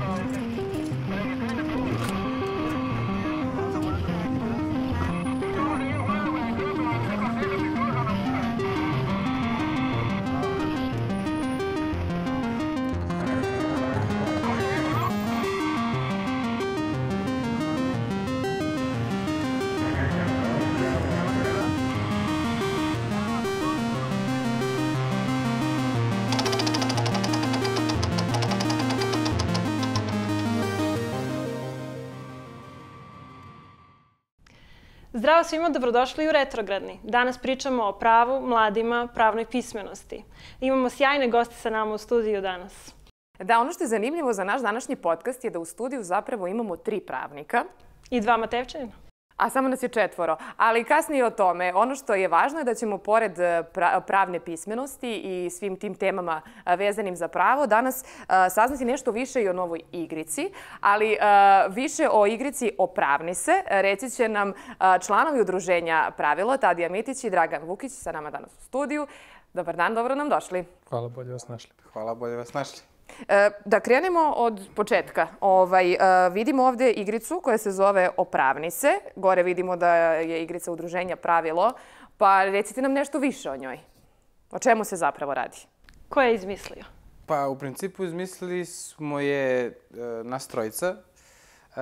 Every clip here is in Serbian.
Uh-oh. Zdravo svima, dobrodošli u Retrogradni. Danas pričamo o pravu, mladima, pravnoj pismenosti. Imamo sjajne goste sa nama u studiju danas. Da, ono što je zanimljivo za naš današnji podcast je da u studiju zapravo imamo tri pravnika. I dva Matevčanina. A samo nas je četvoro. Ali kasnije o tome. Ono što je važno je da ćemo pored e, pravne pismenosti i svim tim temama e, vezanim za pravo danas e, saznati nešto više i o novoj igrici, ali više o igrici o pravni se. Reći će nam članovi udruženja Pravilo, Tadija Mitić i Dragan Vukić sa nama danas u studiju. Dobar dan, dobro nam došli. Hvala, bolje vas našli. Hvala, bolje vas našli. E, da krenemo od početka. Ovaj, e, vidimo ovde igricu koja se zove Opravni se. Gore vidimo da je igrica udruženja Pravilo. Pa recite nam nešto više o njoj. O čemu se zapravo radi? Ko je izmislio? Pa u principu izmislili smo je e, nas trojica. E,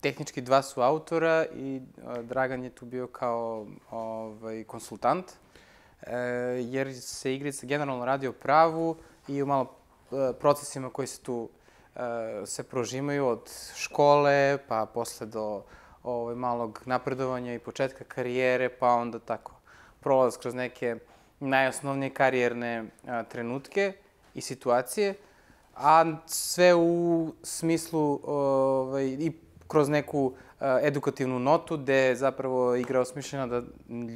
tehnički dva su autora i e, Dragan je tu bio kao ovaj, konsultant. E, jer se igrica generalno radi o pravu i o malo procesima koji se tu e, se prožimaju od škole, pa posle do ovaj, malog napredovanja i početka karijere, pa onda tako prolaz kroz neke najosnovnije karijerne a, trenutke i situacije, a sve u smislu ovaj, i kroz neku edukativnu notu gde je zapravo igra osmišljena da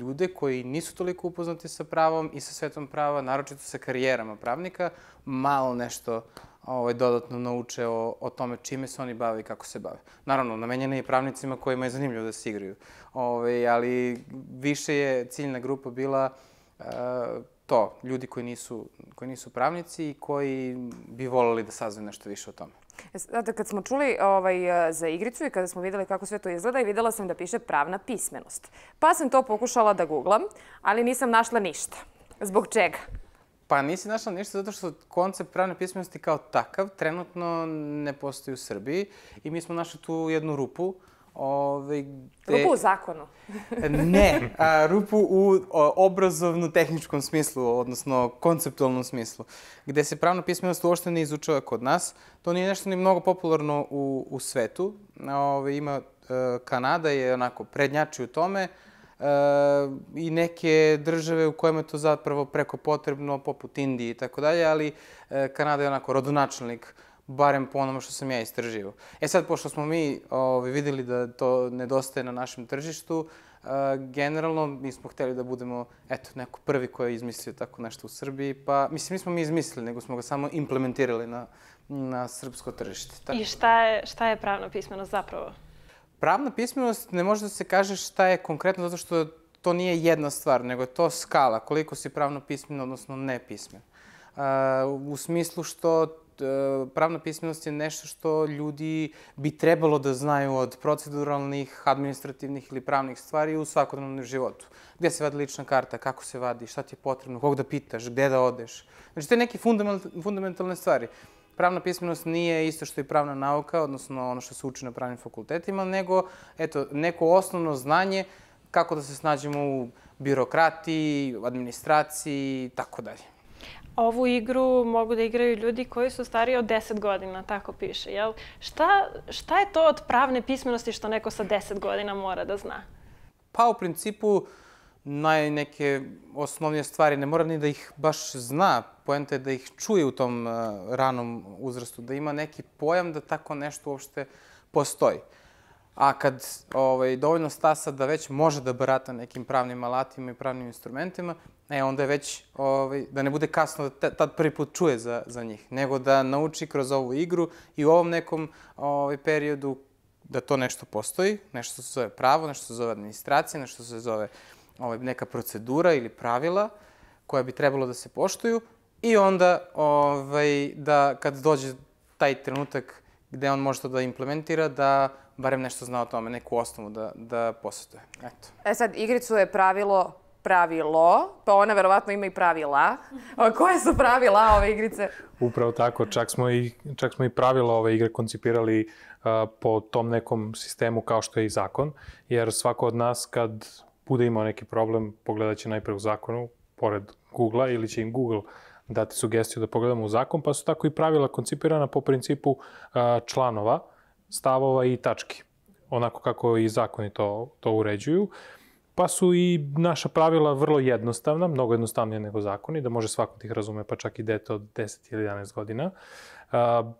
ljude koji nisu toliko upoznati sa pravom i sa svetom prava, naročito sa karijerama pravnika, malo nešto ovaj, dodatno nauče o, o tome čime se oni bave i kako se bave. Naravno, namenjene i pravnicima kojima je zanimljivo da se igraju. Ovaj, ali više je ciljna grupa bila uh, to, ljudi koji nisu, koji nisu pravnici i koji bi volili da saznaju nešto više o tome. Znate, kad smo čuli ovaj, e, za igricu i kada smo videli kako sve to izgleda i videla sam da piše pravna pismenost. Pa sam to pokušala da googlam, ali nisam našla ništa. Zbog čega? Pa nisi našla ništa zato što koncept pravne pismenosti kao takav trenutno ne postoji u Srbiji i mi smo našli tu jednu rupu Ove, gde... Rupu u zakonu? ne, a, rupu u obrazovno-tehničkom smislu, odnosno konceptualnom smislu, gde se pravna pismenost uopšte ne izučava kod nas. To nije nešto ni mnogo popularno u, u svetu. Ove, ima, e, Kanada je onako prednjači u tome, e, i neke države u kojima je to zapravo preko potrebno, poput Indije i tako dalje, ali e, Kanada je onako rodonačelnik barem po onome što sam ja istraživao. E sad, pošto smo mi ovaj, videli da to nedostaje na našem tržištu, uh, generalno mi smo hteli da budemo, eto, neko prvi koji je izmislio tako nešto u Srbiji, pa, mislim, nismo mi izmislili, nego smo ga samo implementirali na, na srpsko tržište. Tako. I šta je, šta je pravna pismenost zapravo? Pravna pismenost ne može da se kaže šta je konkretno, zato što to nije jedna stvar, nego je to skala, koliko si pravno pismen, odnosno nepismen. Uh, u smislu što pravna pismenost je nešto što ljudi bi trebalo da znaju od proceduralnih, administrativnih ili pravnih stvari u svakodnevnom životu. Gde se vadi lična karta, kako se vadi, šta ti je potrebno, kog da pitaš, gde da odeš. Znači, te neke fundamentalne stvari. Pravna pismenost nije isto što i pravna nauka, odnosno ono što se uči na pravnim fakultetima, nego eto, neko osnovno znanje kako da se snađemo u birokratiji, administraciji i tako dalje ovu igru mogu da igraju ljudi koji su stariji od 10 godina, tako piše, jel? Šta, šta je to od pravne pismenosti što neko sa 10 godina mora da zna? Pa u principu naj neke osnovnije stvari, ne mora ni da ih baš zna, poenta je da ih čuje u tom uh, ranom uzrastu, da ima neki pojam da tako nešto uopšte postoji. A kad ovaj, dovoljno stasa da već može da barata nekim pravnim alatima i pravnim instrumentima, E, onda je već, ovaj, da ne bude kasno da tad prvi put čuje za, za njih, nego da nauči kroz ovu igru i u ovom nekom ovaj, periodu da to nešto postoji, nešto se zove pravo, nešto se zove administracija, nešto se zove ovaj, neka procedura ili pravila koja bi trebalo da se poštuju i onda ovaj, da kad dođe taj trenutak gde on može to da implementira, da barem nešto zna o tome, neku osnovu da, da posetuje. Eto. E sad, igricu je pravilo pravilo, pa ona verovatno ima i pravila. A koje su pravila ove igrice? Upravo tako, čak smo i, čak smo i pravila ove igre koncipirali uh, po tom nekom sistemu kao što je i zakon, jer svako od nas kad bude imao neki problem, pogledat će najpre u zakonu, pored Google-a, ili će im Google dati sugestiju da pogledamo u zakon, pa su tako i pravila koncipirana po principu članova, stavova i tački, onako kako i zakoni to, to uređuju. Pa su i naša pravila vrlo jednostavna, mnogo jednostavnije nego zakoni, da može svako da ih razume, pa čak i dete od 10 ili 11 godina. Uh,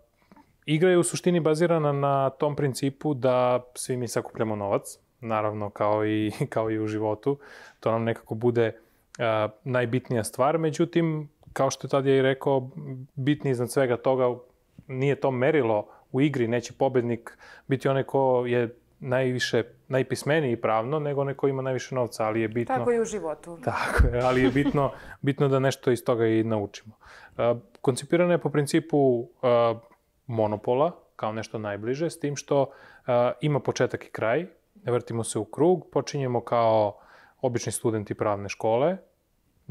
igra je u suštini bazirana na tom principu da svi mi sakupljamo novac, naravno kao i, kao i u životu. To nam nekako bude uh, najbitnija stvar, međutim, kao što je tada i rekao, bitni iznad svega toga nije to merilo u igri, neće pobednik biti onaj ko je najviše, najpismeniji pravno, nego onaj ko ima najviše novca, ali je bitno... Tako i u životu. Tako je, ali je bitno, bitno da nešto iz toga i naučimo. Koncipirana je po principu monopola, kao nešto najbliže, s tim što ima početak i kraj, vrtimo se u krug, počinjemo kao obični studenti pravne škole,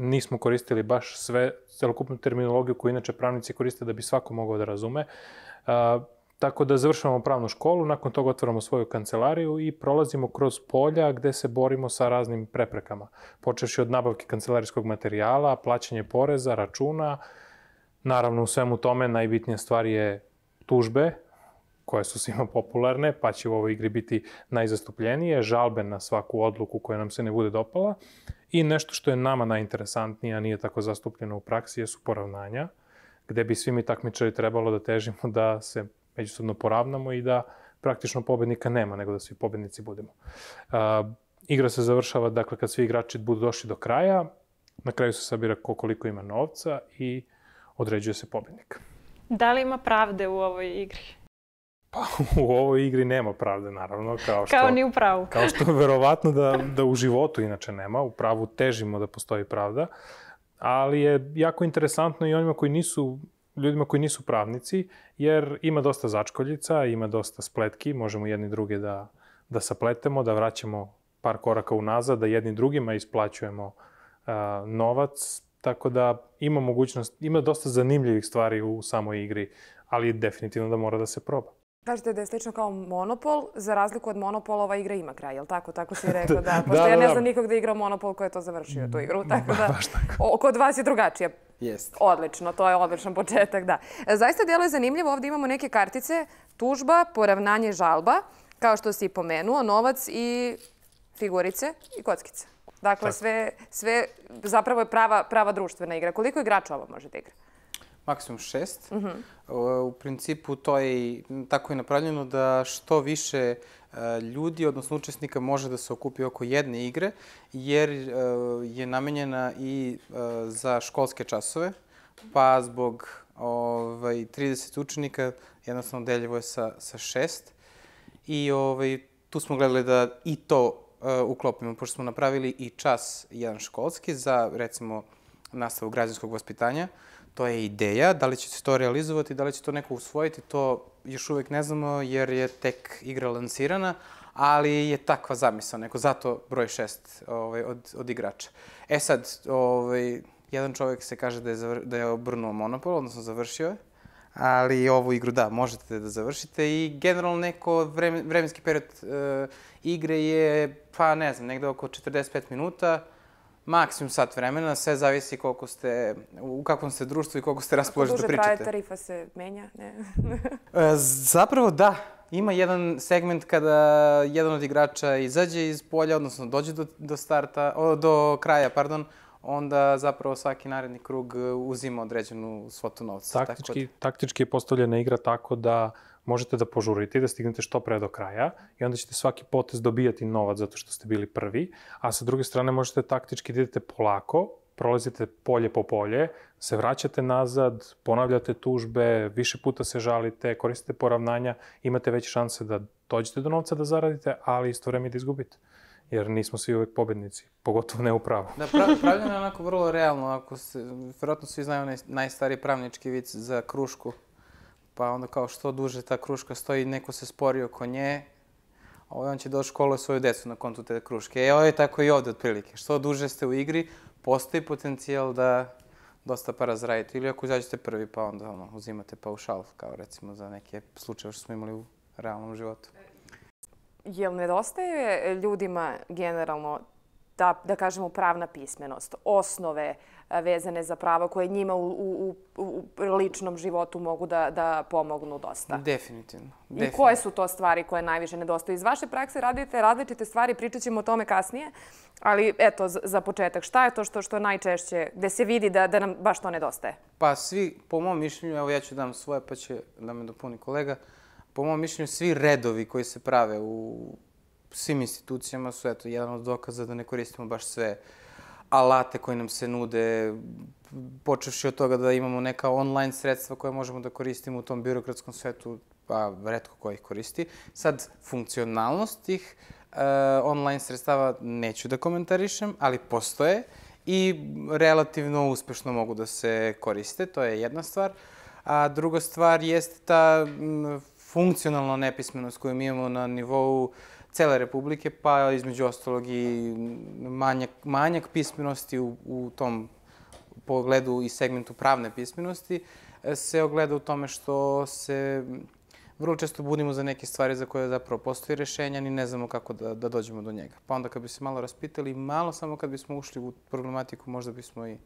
nismo koristili baš sve, celokupnu terminologiju koju inače pravnici koriste da bi svako mogao da razume. Uh, tako da završavamo pravnu školu, nakon toga otvaramo svoju kancelariju i prolazimo kroz polja gde se borimo sa raznim preprekama. Počeši od nabavke kancelarijskog materijala, plaćanje poreza, računa, naravno u svemu tome najbitnija stvar je tužbe, koje su svima popularne, pa će u ovoj igri biti najzastupljenije, žalbe na svaku odluku koja nam se ne bude dopala i nešto što je nama najinteresantnije, a nije tako zastupljeno u praksi, jesu poravnanja, gde bi svi mi takmičari trebalo da težimo da se međusobno poravnamo i da praktično pobednika nema, nego da svi pobednici budemo. Uh, igra se završava, dakle, kad svi igrači budu došli do kraja, na kraju se sabira ko koliko ima novca i određuje se pobednik. Da li ima pravde u ovoj igri? Pa u ovoj igri nema pravde, naravno. Kao, što, kao ni u pravu. Kao što verovatno da, da u životu inače nema. U pravu težimo da postoji pravda. Ali je jako interesantno i onima koji nisu ljudima koji nisu pravnici, jer ima dosta začkoljica, ima dosta spletki, možemo jedni druge da, da sapletemo, da vraćamo par koraka unazad, da jedni drugima isplaćujemo uh, novac, tako da ima mogućnost, ima dosta zanimljivih stvari u samoj igri, ali definitivno da mora da se proba. Kažete da je slično kao Monopol, za razliku od Monopola ova igra ima kraj, je li tako? Tako si rekao, da. da. Pošto da, ja ne da, znam nikog da igra Monopol ko je to završio, tu igru, tako da... O, kod vas je drugačije. Jeste. Odlično, to je odličan početak, da. Zaista djelo je zanimljivo, ovde imamo neke kartice, tužba, poravnanje, žalba, kao što si pomenuo, novac i figurice i kockice. Dakle, sve, sve zapravo je prava, prava društvena igra. Koliko igrača ovo može da igra? Maksimum šest. Uh -huh. U principu to je tako i napravljeno da što više e, ljudi, odnosno učesnika, može da se okupi oko jedne igre, jer e, je namenjena i za školske časove, pa zbog ovaj, 30 učenika jednostavno deljivo je sa, sa šest. I ovaj, tu smo gledali da i to uh, uklopimo, pošto smo napravili i čas jedan školski za, recimo, nastavu građanskog vaspitanja. Uh, to je ideja, da li će se to realizovati, da li će to neko usvojiti, to još uvek ne znamo jer je tek igra lansirana, ali je takva zamisla, neko zato broj šest ovaj, od, od igrača. E sad, ovaj, jedan čovek se kaže da je, zavr, da je obrnuo monopol, odnosno završio je, ali ovu igru da, možete da završite i generalno neko vreme, vremenski period e, igre je, pa ne znam, negde oko 45 minuta, maksimum sat vremena, sve zavisi koliko ste, u kakvom ste društvu i koliko ste raspoloženi da pričate. Kako duže traje tarifa se menja? Ne. E, zapravo da. Ima jedan segment kada jedan od igrača izađe iz polja, odnosno dođe do, do starta, o, do kraja, pardon, onda zapravo svaki naredni krug uzima određenu svotu novca. Taktički, tako da... taktički je postavljena igra tako da uh, možete da požurite i da stignete što pre do kraja i onda ćete svaki potez dobijati novac zato što ste bili prvi, a sa druge strane možete taktički da idete polako, prolazite polje po polje, se vraćate nazad, ponavljate tužbe, više puta se žalite, koristite poravnanja, imate veće šanse da dođete do novca da zaradite, ali isto vreme da izgubite. Jer nismo svi uvek pobednici, pogotovo ne u pravu. Da, prav, pravljeno je onako vrlo realno, ako se, verovatno svi znaju onaj najstariji pravnički vic za krušku pa onda kao što duže ta kruška stoji, neko se spori oko nje, ovaj, on će da školuje svoju decu na kontu te kruške. E, ovo je tako i ovde otprilike. Što duže ste u igri, postoji potencijal da dosta para zaradite. Ili ako izađete prvi, pa onda ono, uzimate paušal, kao recimo za neke slučaje što smo imali u realnom životu. Jel nedostaje ljudima generalno da, da kažemo, pravna pismenost, osnove vezane za prava koje njima u, u, u, u ličnom životu mogu da, da pomognu dosta? Definitivno. I definitivno. koje su to stvari koje najviše nedostaju? Iz vaše prakse radite različite stvari, pričat ćemo o tome kasnije, ali eto, za, za početak, šta je to što, što najčešće, gde se vidi da, da nam baš to nedostaje? Pa svi, po mom mišljenju, evo ja ću dam svoje pa će da me dopuni kolega, po mom mišljenju svi redovi koji se prave u svim institucijama su eto, jedan od dokaza da ne koristimo baš sve alate koji nam se nude, počevši od toga da imamo neka online sredstva koje možemo da koristimo u tom birokratskom svetu, pa redko ko ih koristi. Sad, funkcionalnost tih uh, online sredstava neću da komentarišem, ali postoje i relativno uspešno mogu da se koriste, to je jedna stvar. A druga stvar jeste ta funkcionalna nepismenost koju mi imamo na nivou uh, cele Republike, pa između ostalog i manjak, manjak pismenosti u, u tom pogledu i segmentu pravne pismenosti e, se ogleda u tome što se vrlo često budimo za neke stvari za koje zapravo postoji rešenja, ni ne znamo kako da, da dođemo do njega. Pa onda kad bi se malo raspitali, malo samo kad bismo ušli u problematiku, možda bismo i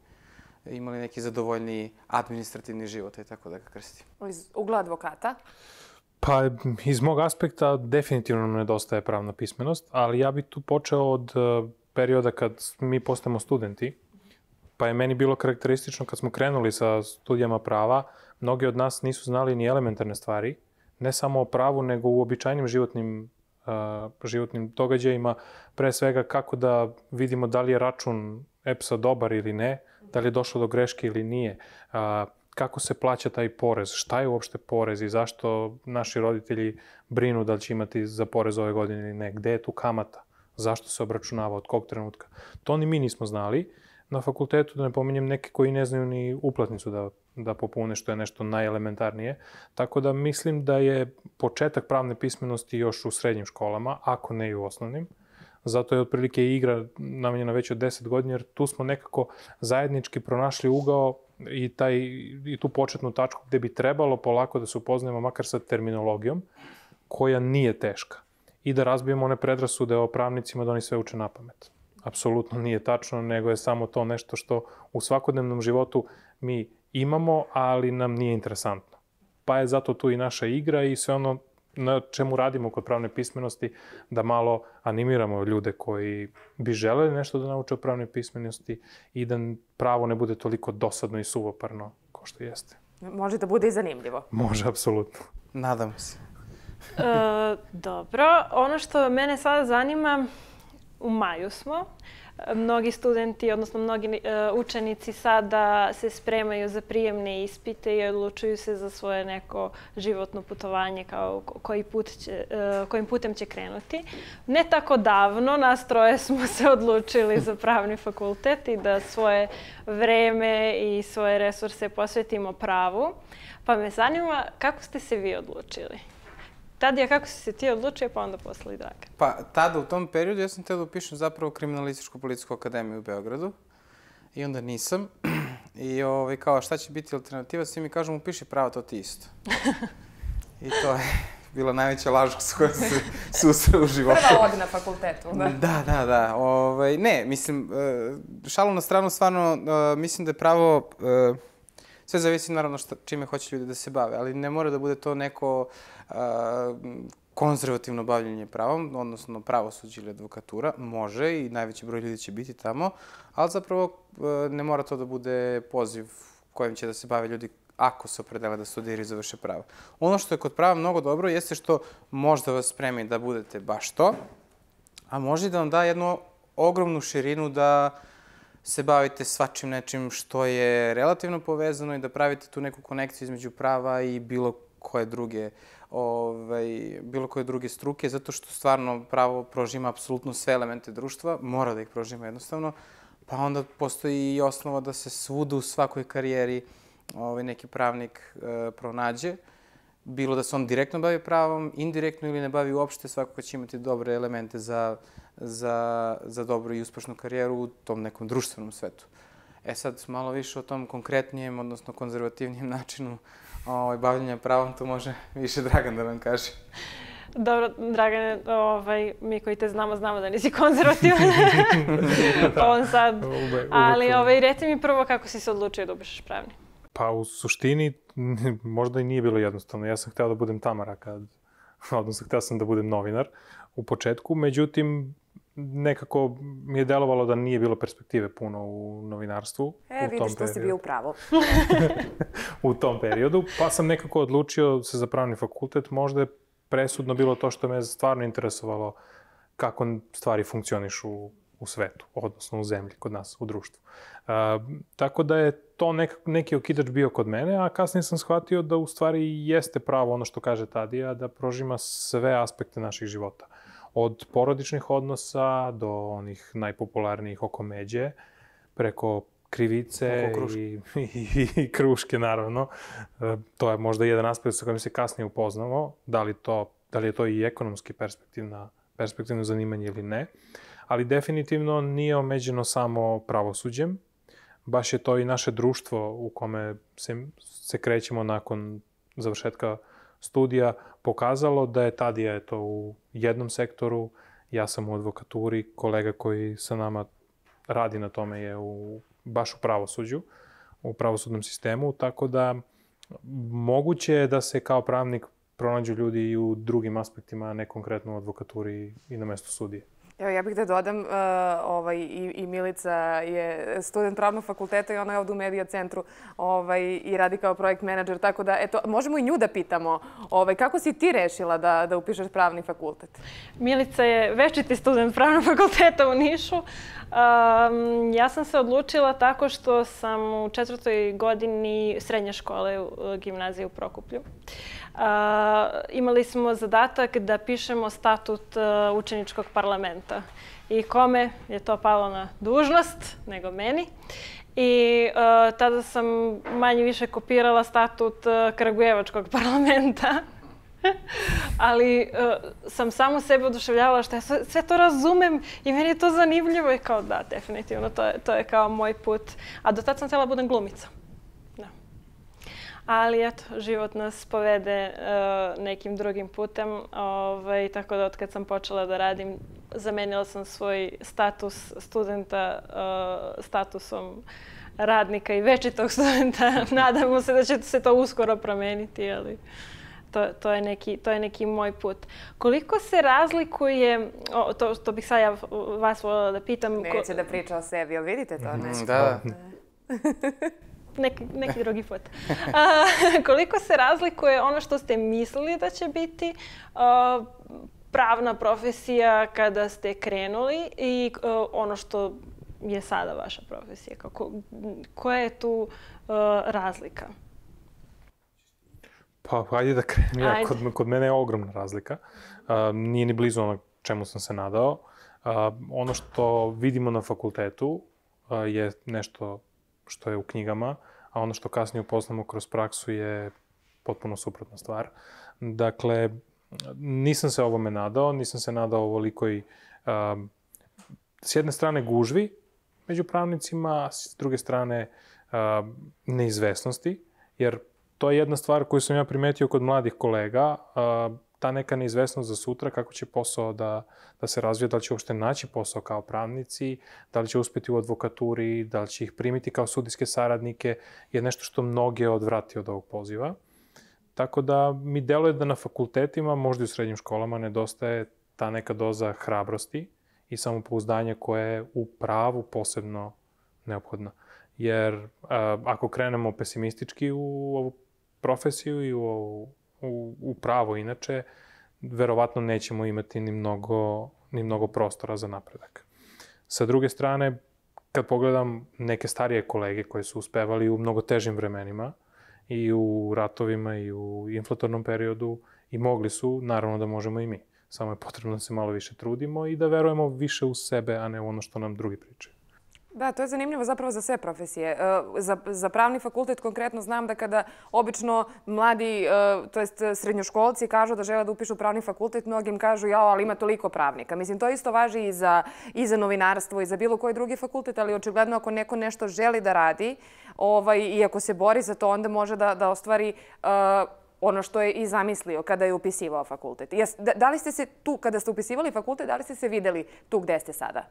imali neki zadovoljni administrativni život, i tako da ga krstim. Iz ugla advokata? Pa, iz mog aspekta definitivno nam nedostaje pravna pismenost, ali ja bih tu počeo od uh, perioda kad mi postajemo studenti, pa je meni bilo karakteristično kad smo krenuli sa studijama prava, mnogi od nas nisu znali ni elementarne stvari, ne samo o pravu, nego u običajnim životnim, uh, životnim događajima, pre svega kako da vidimo da li je račun EPS-a dobar ili ne, da li je došlo do greške ili nije, uh, kako se plaća taj porez, šta je uopšte porez i zašto naši roditelji brinu da li će imati za porez ove godine ili ne, gde je tu kamata, zašto se obračunava, od kog trenutka. To ni mi nismo znali. Na fakultetu, da ne pominjem, neke koji ne znaju ni uplatnicu da, da popune, što je nešto najelementarnije. Tako da mislim da je početak pravne pismenosti još u srednjim školama, ako ne i u osnovnim. Zato je otprilike igra namenjena već od 10 godina, jer tu smo nekako zajednički pronašli ugao i, taj, i tu početnu tačku gde bi trebalo polako da se upoznajemo makar sa terminologijom koja nije teška i da razbijemo one predrasude o pravnicima da oni sve uče na pamet. Apsolutno nije tačno, nego je samo to nešto što u svakodnevnom životu mi imamo, ali nam nije interesantno. Pa je zato tu i naša igra i sve ono na čemu radimo kod pravne pismenosti, da malo animiramo ljude koji bi želeli nešto da nauče o pravnoj pismenosti i da pravo ne bude toliko dosadno i suvoparno kao što jeste. Može da bude i zanimljivo. Može, apsolutno. Nadam se. e, dobro, ono što mene sada zanima, u maju smo, mnogi studenti, odnosno mnogi uh, učenici sada se spremaju za prijemne ispite i odlučuju se za svoje neko životno putovanje kao koji put će, uh, kojim putem će krenuti. Ne tako davno nas troje smo se odlučili za pravni fakultet i da svoje vreme i svoje resurse posvetimo pravu. Pa me zanima kako ste se vi odlučili? Tadija, kako si se ti odlučio, pa onda posle i Dragan? Pa, tada, u tom periodu, ja sam teo da upišem zapravo Kriminalističku policijsku akademiju u Beogradu. I onda nisam. I ovaj, kao, šta će biti alternativa? Svi mi kažu, upiši pravo, to ti isto. I to je bila najveća laž s kojom se susreo u životu. Prva od na fakultetu, da. Da, da, da. Ovaj, ne, mislim, e, šalu na stranu, stvarno, e, mislim da je pravo... E, sve zavisi naravno šta, čime hoće ljudi da se bave, ali ne mora da bude to neko konzervativno bavljanje pravom, odnosno pravosuđe ili advokatura, može i najveći broj ljudi će biti tamo, ali zapravo ne mora to da bude poziv kojim će da se bave ljudi ako se opredele da studiraju i završe pravo. Ono što je kod prava mnogo dobro jeste što možda vas spremi da budete baš to, a može da vam da jednu ogromnu širinu da se bavite svačim nečim što je relativno povezano i da pravite tu neku konekciju između prava i bilo koje druge ovaj, bilo koje druge struke, zato što stvarno pravo prožima apsolutno sve elemente društva, mora da ih prožima jednostavno, pa onda postoji i osnova da se svuda u svakoj karijeri ovaj, neki pravnik e, pronađe bilo da se on direktno bavi pravom, indirektno ili ne bavi uopšte, svakako će imati dobre elemente za, za, za dobru i uspešnu karijeru u tom nekom društvenom svetu. E sad, malo više o tom konkretnijem, odnosno konzervativnijem načinu ovaj, bavljanja pravom, to može više Dragan da nam kaže. Dobro, Dragane, ovaj, mi koji te znamo, znamo da nisi konzervativan. On sad. Ali ovaj, reci mi prvo kako si se odlučio da upišeš pravni. Pa u suštini možda i nije bilo jednostavno. Ja sam hteo da budem Tamara kad, odnosno hteo sam da budem novinar u početku, međutim nekako mi je delovalo da nije bilo perspektive puno u novinarstvu. E, u vidiš, to si bio upravo. u tom periodu, pa sam nekako odlučio se za pravni fakultet. Možda je presudno bilo to što me stvarno interesovalo kako stvari funkcionišu u svetu, odnosno u zemlji, kod nas, u društvu. Uh, tako da je to nek, neki okidač bio kod mene, a kasnije sam shvatio da u stvari jeste pravo ono što kaže Tadija, da prožima sve aspekte naših života. Od porodičnih odnosa do onih najpopularnijih oko međe, preko krivice i, i, i kruške, naravno. E, to je možda jedan aspekt sa kojim se kasnije upoznamo, da li, to, da li je to i ekonomski perspektivna, perspektivno zanimanje ili ne. Ali definitivno nije omeđeno samo pravosuđem, baš je to i naše društvo u kome se, se krećemo nakon završetka studija pokazalo da je Tadija je to u jednom sektoru, ja sam u advokaturi, kolega koji sa nama radi na tome je u, baš u pravosuđu, u pravosudnom sistemu, tako da moguće je da se kao pravnik pronađu ljudi i u drugim aspektima, ne konkretno u advokaturi i na mestu sudije. Evo, ja bih da dodam, uh, ovaj, i, i Milica je student pravnog fakulteta i ona je ovde u Medija centru ovaj, i radi kao projekt menadžer, tako da, eto, možemo i nju da pitamo, ovaj, kako si ti rešila da, da upišeš pravni fakultet? Milica je večiti student pravnog fakulteta u Nišu. Um, ja sam se odlučila tako što sam u četvrtoj godini srednje škole u gimnaziji u Prokuplju. Uh, imali smo zadatak da pišemo statut uh, učeničkog parlamenta. I kome je to palo na dužnost, nego meni. I uh, tada sam manje više kopirala statut uh, Kragujevačkog parlamenta. ali sam samo sebe oduševljavala što ja sve, sve to razumem i meni je to zanimljivo i kao da, definitivno, to je, to je kao moj put. A do tada sam htjela da budem glumica. Ali eto, život nas povede uh, nekim drugim putem, ovaj, tako da od kad sam počela da radim, zamenila sam svoj status studenta uh, statusom radnika i večitog studenta. Nadamo se da će se to uskoro promeniti, ali to, to, je neki, to je neki moj put. Koliko se razlikuje, o, to, to bih sad ja vas volila da pitam... Neće da priča o sebi, jel vidite to? Ne? Mm, da, da. neki, neki drugi put. A, koliko se razlikuje ono što ste mislili da će biti a, pravna profesija kada ste krenuli i a, ono što je sada vaša profesija? Kako, koja je tu a, razlika? Pa, hajde da krenem ja. Kod, kod mene je ogromna razlika. Uh, nije ni blizu ono čemu sam se nadao. Uh, ono što vidimo na fakultetu uh, je nešto što je u knjigama, a ono što kasnije upoznamo kroz praksu je potpuno suprotna stvar. Dakle, nisam se ovome nadao, nisam se nadao ovolikoj uh, s jedne strane gužvi među pravnicima, a s druge strane uh, neizvesnosti, jer to je jedna stvar koju sam ja primetio kod mladih kolega, ta neka neizvesnost za sutra, kako će posao da, da se razvije, da li će uopšte naći posao kao pravnici, da li će uspeti u advokaturi, da li će ih primiti kao sudijske saradnike, je nešto što mnoge odvrati od ovog poziva. Tako da mi deluje da na fakultetima, možda i u srednjim školama, nedostaje ta neka doza hrabrosti i samopouzdanja koja je u pravu posebno neophodna. Jer a, ako krenemo pesimistički u ovu profesiju i u, u, u pravo inače, verovatno nećemo imati ni mnogo, ni mnogo prostora za napredak. Sa druge strane, kad pogledam neke starije kolege koji su uspevali u mnogo težim vremenima, i u ratovima i u inflatornom periodu i mogli su, naravno da možemo i mi. Samo je potrebno da se malo više trudimo i da verujemo više u sebe, a ne u ono što nam drugi pričaju. Da, to je zanimljivo zapravo za sve profesije. E, za, za pravni fakultet konkretno znam da kada obično mladi, e, to jest srednjoškolci kažu da žele da upišu pravni fakultet, mnogim kažu jao, ali ima toliko pravnika. Mislim, to isto važi i za, i za novinarstvo i za bilo koji drugi fakultet, ali očigledno ako neko nešto želi da radi ovaj, i ako se bori za to, onda može da, da ostvari uh, ono što je i zamislio kada je upisivao fakultet. Da, da li ste se tu, kada ste upisivali fakultet, da li ste se videli tu gde ste sada?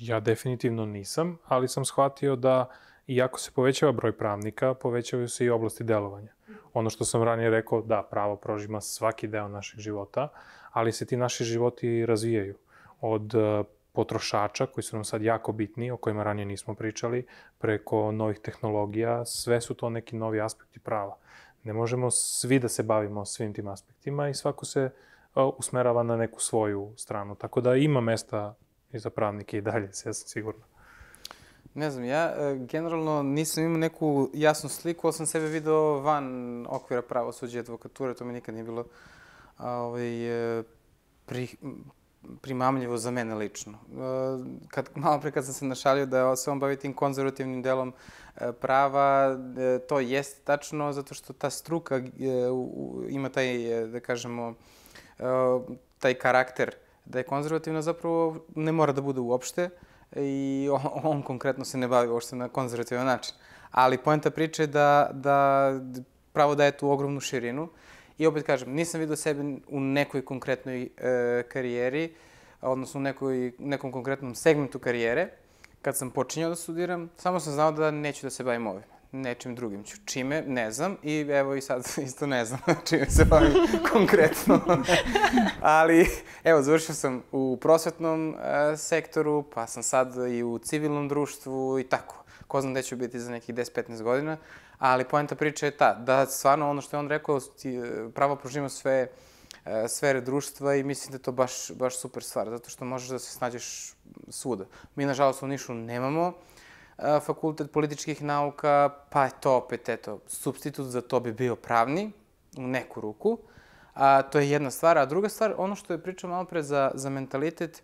Ja definitivno nisam, ali sam shvatio da iako se povećava broj pravnika, povećavaju se i oblasti delovanja. Ono što sam ranije rekao, da, pravo prožima svaki deo našeg života, ali se ti naši životi razvijaju. Od e, potrošača, koji su nam sad jako bitni, o kojima ranije nismo pričali, preko novih tehnologija, sve su to neki novi aspekti prava. Ne možemo svi da se bavimo svim tim aspektima i svako se e, usmerava na neku svoju stranu. Tako da ima mesta i za pravnike i dalje, ja sam sigurno. Ne znam, ja e, generalno nisam imao neku jasnu sliku, ali sam sebe video van okvira pravosuđa i advokature, to mi nikad nije bilo ovaj, e, pri, primamljivo za mene lično. E, kad, malo pre kad sam se našalio da se on bavi tim konzervativnim delom prava, to jeste tačno zato što ta struka ima taj, da kažemo, taj karakter da je konzervativna zapravo ne mora da bude uopšte i on, on konkretno se ne bavi uopšte na konzervativan način. Ali poenta priče je da, da pravo daje tu ogromnu širinu. I opet kažem, nisam vidio sebe u nekoj konkretnoj e, karijeri, odnosno u nekoj, nekom konkretnom segmentu karijere, kad sam počinjao da studiram, samo sam znao da neću da se bavim ovim nečim drugim ću. Čime, ne znam. I evo i sad isto ne znam čime se bavim konkretno. Ali, evo, završio sam u prosvetnom e, sektoru, pa sam sad i u civilnom društvu i tako. Ko znam gde ću biti za nekih 10-15 godina. Ali poenta priče je ta, da stvarno ono što je on rekao, ti, e, pravo prožima sve e, sfere društva i mislim da je to baš, baš super stvar, zato što možeš da se snađeš svuda. Mi, nažalost, u Nišu nemamo fakultet političkih nauka, pa je to opet, eto, substitut za to bi bio pravni, u neku ruku. A, to je jedna stvar. A druga stvar, ono što je pričao malo pre za, za mentalitet,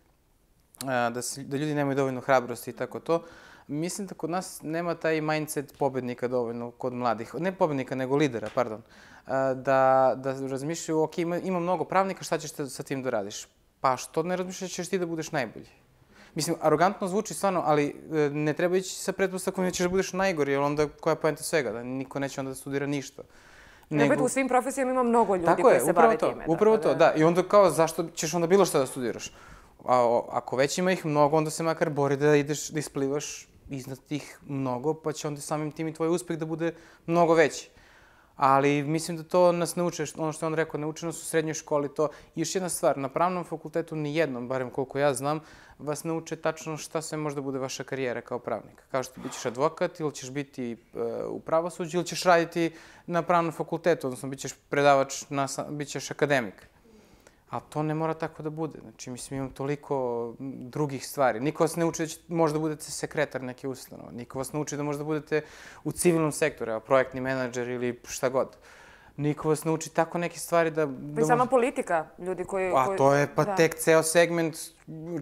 a, da, se, da ljudi nemaju dovoljno hrabrosti i tako to, mislim da kod nas nema taj mindset pobednika dovoljno kod mladih. Ne pobednika, nego lidera, pardon. A, da, da razmišljaju, ok, ima, ima mnogo pravnika, šta ćeš te sa tim da radiš? Pa što ne razmišljaš, ćeš ti da budeš najbolji? Mislim, arogantno zvuči stvarno, ali e, ne treba ići sa pretpostavkom da ćeš da budeš najgori, jer onda koja je poenta svega, da niko neće onda da studira ništa. Nego... Opet u svim profesijama ima mnogo ljudi Tako koji je, se bave to, time. Upravo da, to, da. da. I onda kao, zašto ćeš onda bilo šta da studiraš? A, ako već ima ih mnogo, onda se makar bori da ideš, da isplivaš iznad tih mnogo, pa će onda samim tim i tvoj uspeh da bude mnogo veći. Ali mislim da to nas ne uče, ono što je on rekao, ne uče nas u srednjoj školi to. I još jedna stvar, na pravnom fakultetu ni jednom, barem koliko ja znam, vas ne uče tačno šta sve možda bude vaša karijera kao pravnik. Kao što bit ćeš advokat ili ćeš biti uh, u pravosuđu ili ćeš raditi na pravnom fakultetu, odnosno bit ćeš predavač, na, bit ćeš akademik. A to ne mora tako da bude. Znači, mislim, imam toliko drugih stvari. Niko vas ne uči da će, možda budete sekretar neke ustanove. Niko vas ne uči da možda budete u civilnom sektoru, evo, projektni menadžer ili šta god. Niko vas ne uči tako neke stvari da... Pa i da sama politika, ljudi koji... A koji... to je pa da. tek ceo segment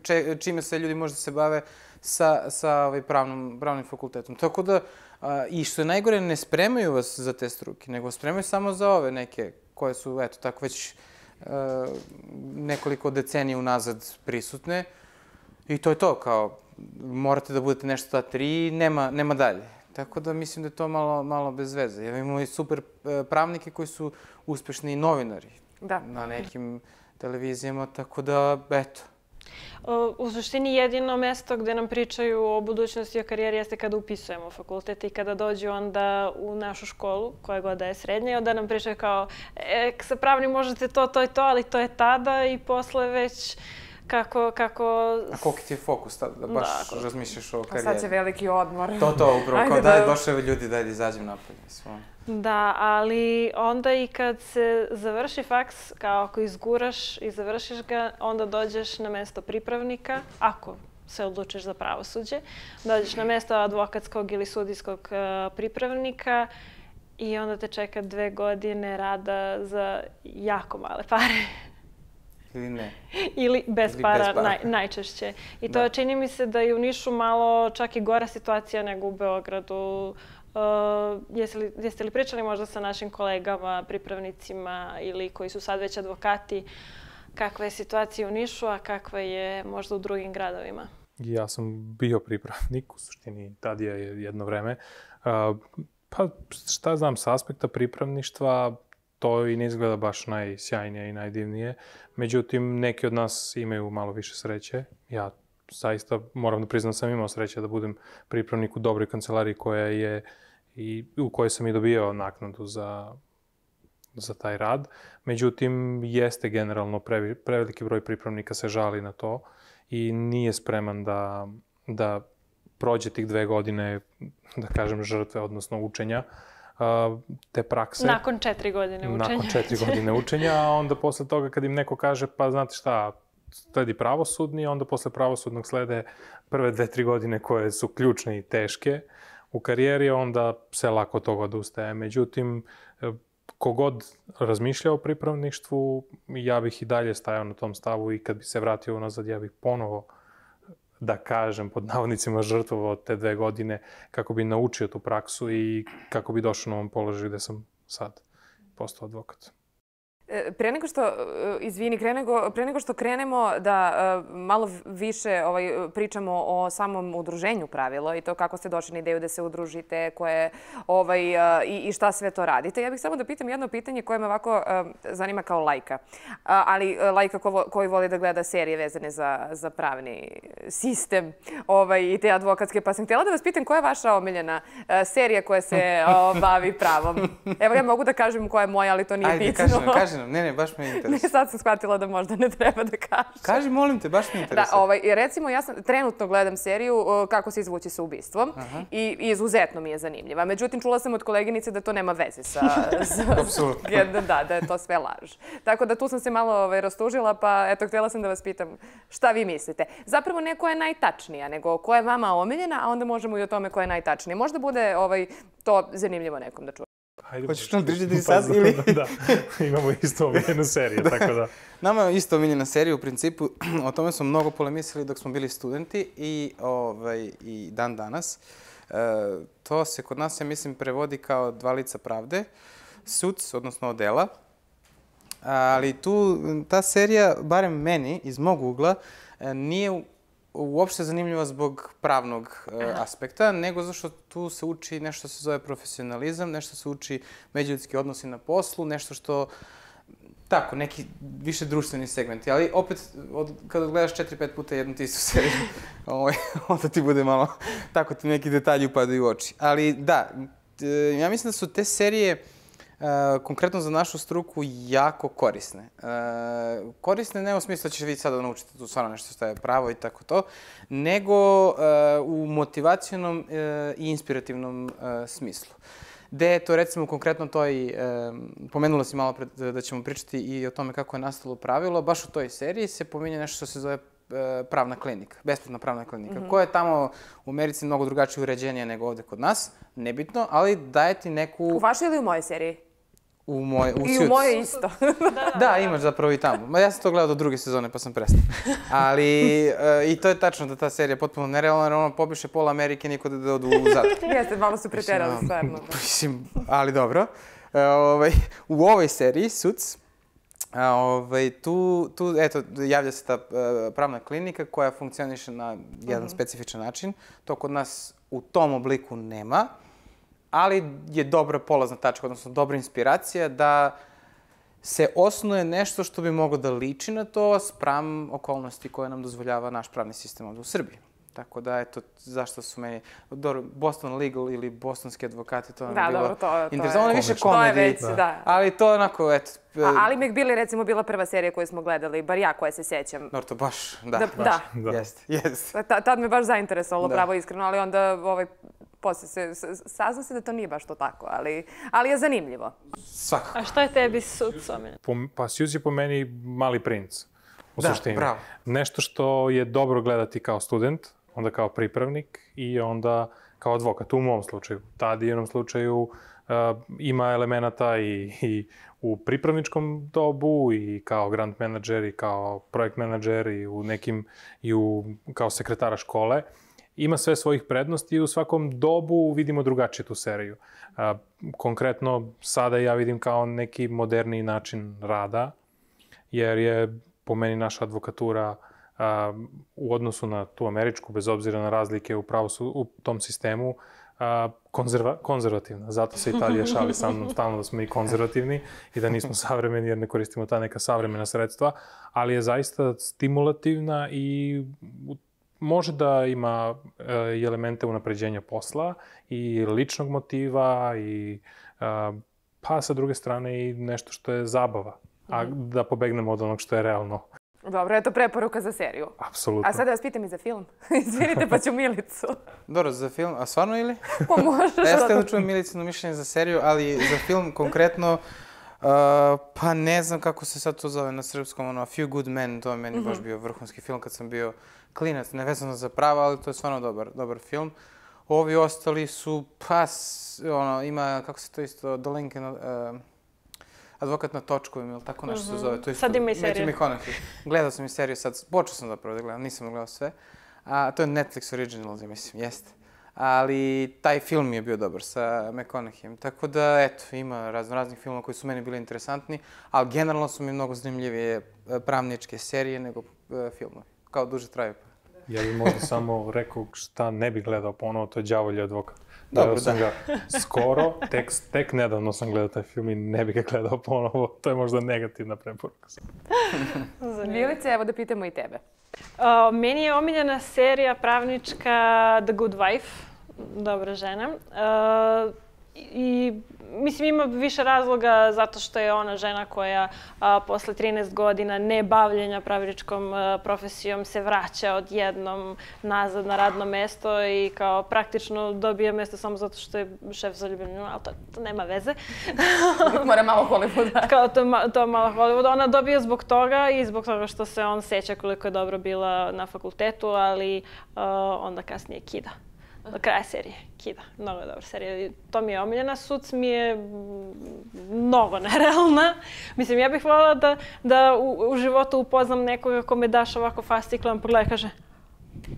če, čime se ljudi možda se bave sa, sa ovaj pravnom, pravnim fakultetom. Tako da, a, i što je najgore, ne spremaju vas za te struke, nego spremaju samo za ove neke koje su, eto, tako već nekoliko decenija unazad prisutne. I to je to, kao, morate da budete nešto ta tri, nema, nema dalje. Tako da mislim da je to malo, malo bez veze. Ja imamo i super e, pravnike koji su uspešni i novinari. Da. Na nekim televizijama, tako da, eto, U suštini jedino mesto gde nam pričaju o budućnosti i o karijeri jeste kada upisujemo fakultet i kada dođu onda u našu školu, koja god da je srednja, i onda nam pričaju kao, e, sa pravnim možete to, to i to, ali to je tada i posle već kako... kako... A koliko ti je fokus tada, da baš da, razmišljaš o karijeri? A sad će veliki odmor. To, to, upravo, kao da, da došle ljudi, daj da izađem napolje. Svo. Da, ali onda i kad se završi faks, kao ako izguraš i završiš ga, onda dođeš na mesto pripravnika, ako se odlučiš za pravosuđe, dođeš na mesto advokatskog ili sudijskog uh, pripravnika i onda te čeka dve godine rada za jako male pare. ili ne? Ili bez Ili para, bez para. Naj, najčešće. I to Da. čini mi se da je u Nišu malo čak i gora situacija nego u Beogradu. Uh, jeste, li, jeste li pričali možda sa našim kolegama, pripravnicima ili koji su sad već advokati, kakva je situacija u Nišu, a kakva je možda u drugim gradovima? Ja sam bio pripravnik, u suštini tad je jedno vreme. A, Pa šta znam, sa aspekta pripravništva to i ne izgleda baš najsjajnije i najdivnije. Međutim, neki od nas imaju malo više sreće. Ja zaista moram da priznam sam imao sreće da budem pripravnik u dobroj kancelariji koja je i u kojoj sam i dobijao naknadu za za taj rad. Međutim, jeste generalno previ, preveliki broj pripravnika se žali na to i nije spreman da, da prođe tih dve godine, da kažem, žrtve, odnosno učenja, te prakse. Nakon četiri godine učenja. Nakon četiri godine učenja, a onda posle toga kad im neko kaže, pa znate šta, sledi pravosudni, onda posle pravosudnog slede prve dve, tri godine koje su ključne i teške u karijeri, onda se lako toga odustaje. Međutim, e, kogod razmišlja o pripravništvu, ja bih i dalje stajao na tom stavu i kad bi se vratio unazad, ja bih ponovo da kažem, pod navodnicima žrtvovao te dve godine kako bi naučio tu praksu i kako bi došao na ovom položaju gde sam sad postao advokat. E, Pre nego što, e, izvini, pre nego, pre nego što krenemo da e, malo više ovaj, pričamo o samom udruženju pravilo i to kako ste došli na ideju da se udružite, koje, ovaj, i, i šta sve to radite, ja bih samo da pitam jedno pitanje koje me ovako zanima kao lajka. Ali lajka ko, koji voli da gleda serije vezane za, za pravni sistem ovaj, i te advokatske, pa sam htjela da vas pitam koja je vaša omiljena serija koja se o, bavi pravom. Evo ja mogu da kažem koja je moja, ali to nije Ajde, bitno. kaži nam, kaži nam. Ne, ne, baš me Ne, interesuje. sad sam shvatila da možda ne treba da kažem. Kaži, molim te, baš me Da, interesuje. ovaj, i recimo ja sam trenutno gledam seriju uh, Kako se izvući sa ubistvom i, i izuzetno mi je zanimljiva. Međutim, čula sam od koleginice da to nema veze sa... sa Apsolutno. da, da, da je to sve laž. Tako da tu sam se malo ovaj, rastužila, pa eto, htjela sam da vas pitam šta vi mislite. Zapravo ne koja je najtačnija, nego koja je vama omiljena, a onda možemo i o tome koja je najtačnija. Možda bude ovaj, to zanimljivo nekom da čuje. Hajde, Hoćeš možeš nam držati Pa, sad ili- Da, imamo isto omiljenu seriju, tako da... Nama je isto omiljena serija u principu, o tome smo mnogo polemisali dok smo bili studenti i, ovaj, i dan danas. E, to se kod nas, ja mislim, prevodi kao dva lica pravde, suc, odnosno odela. Ali tu, ta serija, barem meni, iz mog ugla, e, nije uopšte zanimljiva zbog pravnog e, aspekta, nego zato što tu se uči nešto se zove profesionalizam, nešto se uči međuljudski odnosi na poslu, nešto što Tako, neki više društveni segmenti, ali opet, od, kada gledaš 4-5 puta jednu te istu seriju, ovaj, onda ti bude malo, tako ti neki detalji upadaju u oči. Ali da, t- ja mislim da su te serije, e, konkretno za našu struku, jako korisne. E, korisne ne u smislu da ćeš vi sada naučiti tu stvarno nešto što je pravo i tako to, nego e, u motivacionom e, i inspirativnom e, smislu. Gde je to recimo konkretno toj, e, pomenula si malo pred, da ćemo pričati i o tome kako je nastalo pravilo, baš u toj seriji se pominje nešto što se zove pravna klinika, besplatna pravna klinika, koja je tamo u Americi mnogo drugačije uređenije nego ovde kod nas, nebitno, ali daje ti neku U vašoj ili u mojoj seriji? u moje u I u mojoj isto. Da, imaš zapravo i tamo. Ma ja sam to gledao do druge sezone pa sam prestao. Ali e, i to je tačno da ta serija je potpuno nerealna, jer ono pobiše pola Amerike niko da, da odu u zatvor. Jeste, malo su preterali, stvarno. Mislim, ali dobro. E, ovaj, u ovoj seriji, Suits, a, ovaj, tu, tu, eto, javlja se ta e, pravna klinika koja funkcioniše na jedan specifičan način. To kod nas u tom obliku nema, ali je dobra polazna tačka, odnosno dobra inspiracija da se osnuje nešto što bi moglo da liči na to spram okolnosti koje nam dozvoljava naš pravni sistem ovde u Srbiji. Tako da, eto, zašto su meni... Dobro, Boston Legal ili bostonski advokati, to nam Da, je bilo dobro, to- to je- interesantno. Ono je više je komedije. već, da. Ali to je onako, eto... A, ali McBeal recimo bila prva serija koju smo gledali, bar ja koja se sećam. Dobro, to baš, da. Da, baš. da. Da. Jeste, jeste. Ta, tad me baš zainteresovalo, Da. pravo iskreno, ali onda ovaj, posle se, sazna se da to nije baš to tako, ali, ali je zanimljivo. Svakako. A šta je tebi suc omiljen? Po, pa Suits je po meni mali princ, u Da, suštini. bravo. Nešto što je dobro gledati kao student, onda kao pripravnik i onda kao advokat, u mom slučaju. Tad i u jednom slučaju uh, ima elemenata i, i u pripravničkom dobu i kao grant menadžer i kao projekt menadžer i u nekim i u, kao sekretara škole. Ima sve svojih prednosti i u svakom dobu vidimo drugačije tu seriju. A, konkretno, sada ja vidim kao neki moderni način rada, jer je po meni naša advokatura a, u odnosu na tu američku, bez obzira na razlike u, pravosu, u tom sistemu, a, konzerva, konzervativna. Zato se Italija šali sa mnom stalno da smo i konzervativni i da nismo savremeni jer ne koristimo ta neka savremena sredstva, ali je zaista stimulativna i može da ima e, elemente unapređenja posla i ličnog motiva i a, pa sa druge strane i nešto što je zabava, a da pobegnemo od onog što je realno. Dobro, eto preporuka za seriju. Apsolutno. A sada vas pitam i za film. Izvinite, pa ću Milicu. Dobro, za film, a stvarno ili? Pa možeš. Da, ja ste da čujem Milicino mišljenje za seriju, ali za film konkretno, uh, pa ne znam kako se sad to zove na srpskom, ono, A Few Good Men, to je meni mm -hmm. baš bio vrhunski film kad sam bio klinac, nevezano za pravo, ali to je stvarno dobar, dobar film. Ovi ostali su, pa, ono, ima, kako se to isto, The Lincoln, uh, advokat na točkovima ili tako nešto mm -hmm. se zove. To je sad ima i seriju. Matthew McConaughey. Gledao sam i seriju sad, počeo sam zapravo da gledam, nisam gledao sve. A, to je Netflix original, ja mislim, jeste. Ali taj film mi je bio dobar sa McConaugheyem. Tako da, eto, ima razno raznih filmova koji su meni bili interesantni, ali generalno su mi mnogo zanimljivije e, pravničke serije nego uh, filmovi. Kao duže traju. Ja bih možda samo rekao šta ne bih gledao ponovo, to je Đavolji advokat. Dobro, da. ga skoro, tek, tek nedavno sam gledao taj film i ne bih ga gledao ponovo. To je možda negativna preporuka. Milice, evo da pitamo i tebe. Uh, meni je omiljena serija pravnička The Good Wife, dobra žena. Uh, I mislim ima više razloga zato što je ona žena koja a, posle 13 godina ne bavljenja pravničkom a, profesijom se vraća odjednom nazad na radno mesto i kao praktično dobija mesto samo zato što je šef zaljubljen, ali to, to nema veze. Mora malo Hollywooda. kao to, to malo Hollywood. Ona dobija zbog toga i zbog toga što se on seća koliko je dobro bila na fakultetu, ali a, onda kasnije kida do kraja serije. Kida. Mnogo je dobra serija. To mi je omiljena. Suc mi je mnogo nerealna. Mislim, ja bih voljela da, da u, u životu upoznam nekoga ko me daš ovako fasciklan pogleda i kaže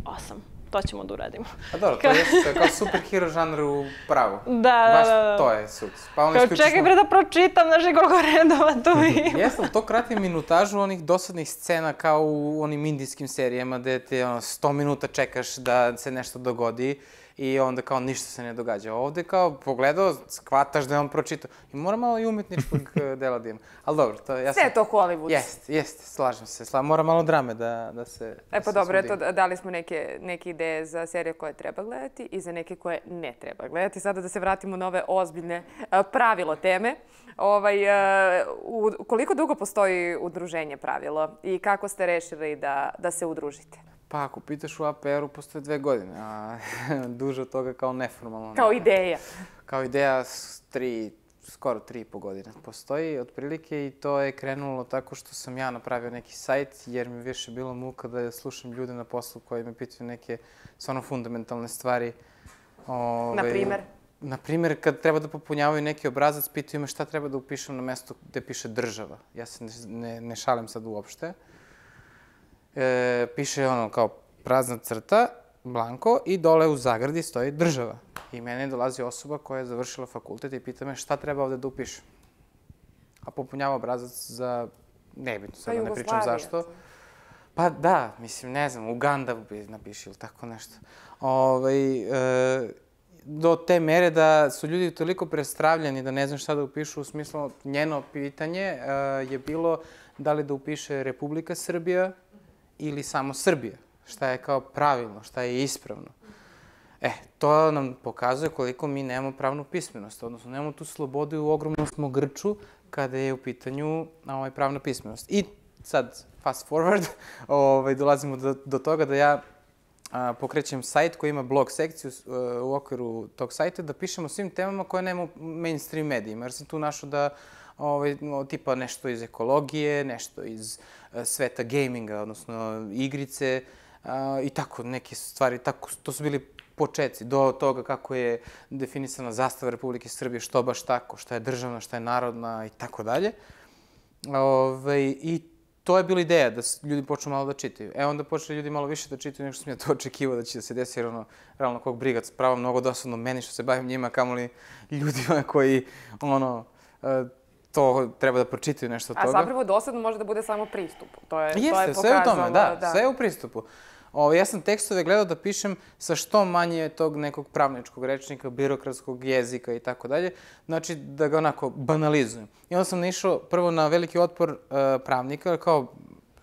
awesome to ćemo da uradimo. A dobro, to je, to je kao superhero žanr u pravu. Da, Baš da, da. to je suc. Pa on Kao čekaj bre da pročitam, znaš koliko redova tu ima. Jesam, to krati minutažu onih dosadnih scena kao u onim indijskim serijama gde te ono, 100 minuta čekaš da se nešto dogodi i onda kao ništa se ne događa. Ovde kao pogledao, shvataš da je on pročitao. I mora malo i umetničkog eh, dela da ima. Ali dobro, to ja sam... Sve je to Hollywood. Jeste, jeste, slažem se. Sla... Mora malo drame da, da se... E pa da dobro, eto, dali smo neke, neke ideje za serije koje treba gledati i za neke koje ne treba gledati. Sada da se vratimo na ove ozbiljne uh, pravilo teme. Ovaj, uh, u, koliko dugo postoji udruženje pravilo i kako ste rešili da, da se udružite? Pa ako pitaš u APR-u, postoje dve godine, a duže od toga kao neformalno. Kao ideja. Kao ideja tri, skoro tri i po godine postoji otprilike i to je krenulo tako što sam ja napravio neki sajt jer mi više bilo muka da slušam ljude na poslu koji me pitaju neke stvarno fundamentalne stvari. Ove, na primer? Na primer, kad treba da popunjavaju neki obrazac, pitaju me šta treba da upišem na mesto gde piše država. Ja se ne, ne, ne šalim sad uopšte. Uh, e, piše ono kao prazna crta, blanko, i dole u zagradi stoji država. I mene dolazi osoba koja je završila fakultet i pita me šta treba ovde da upišem. A popunjava obrazac za, nebitno, sad pa da ne pričam zašto. Pa da, mislim, ne znam, Uganda bi napiši ili tako nešto. Ovaj, e, do te mere da su ljudi toliko prestravljeni da ne znam šta da upišu, u smislu njeno pitanje e, je bilo da li da upiše Republika Srbija ili samo Srbija. Šta je kao pravilno, šta je ispravno. E, to nam pokazuje koliko mi nemamo pravnu pismenost, odnosno nemamo tu slobodu i u ogromnom smo grču kada je u pitanju ovaj, pravna pismenost. I sad, fast forward, ovaj, dolazimo do, do toga da ja a, pokrećem sajt koji ima blog sekciju a, e, u okviru tog sajta da pišemo svim temama koje nema u mainstream medijima, jer sam tu našao da ovaj, no, tipa nešto iz ekologije, nešto iz uh, sveta gaminga, odnosno igrice uh, i tako neke stvari. Tako, to su bili početci, do toga kako je definisana zastava Republike Srbije, što baš tako, šta je državna, šta je narodna i tako dalje. Ove, I to je bila ideja, da ljudi počnu malo da čitaju. E onda počeli ljudi malo više da čitaju nego što sam ja to očekivao da će da se desi, jer ono, realno kog briga, pravo mnogo dosadno meni što se bavim njima, kamoli ljudima koji, ono, e, to treba da pročitaju nešto od toga. A zapravo dosadno može da bude samo pristup. To je, Jeste, to je sve u tome, da, da, sve u pristupu. O, ja sam tekstove gledao da pišem sa što manje tog nekog pravničkog rečnika, birokratskog jezika i tako dalje. Znači, da ga onako banalizujem. I onda sam naišao prvo na veliki otpor uh, pravnika, kao,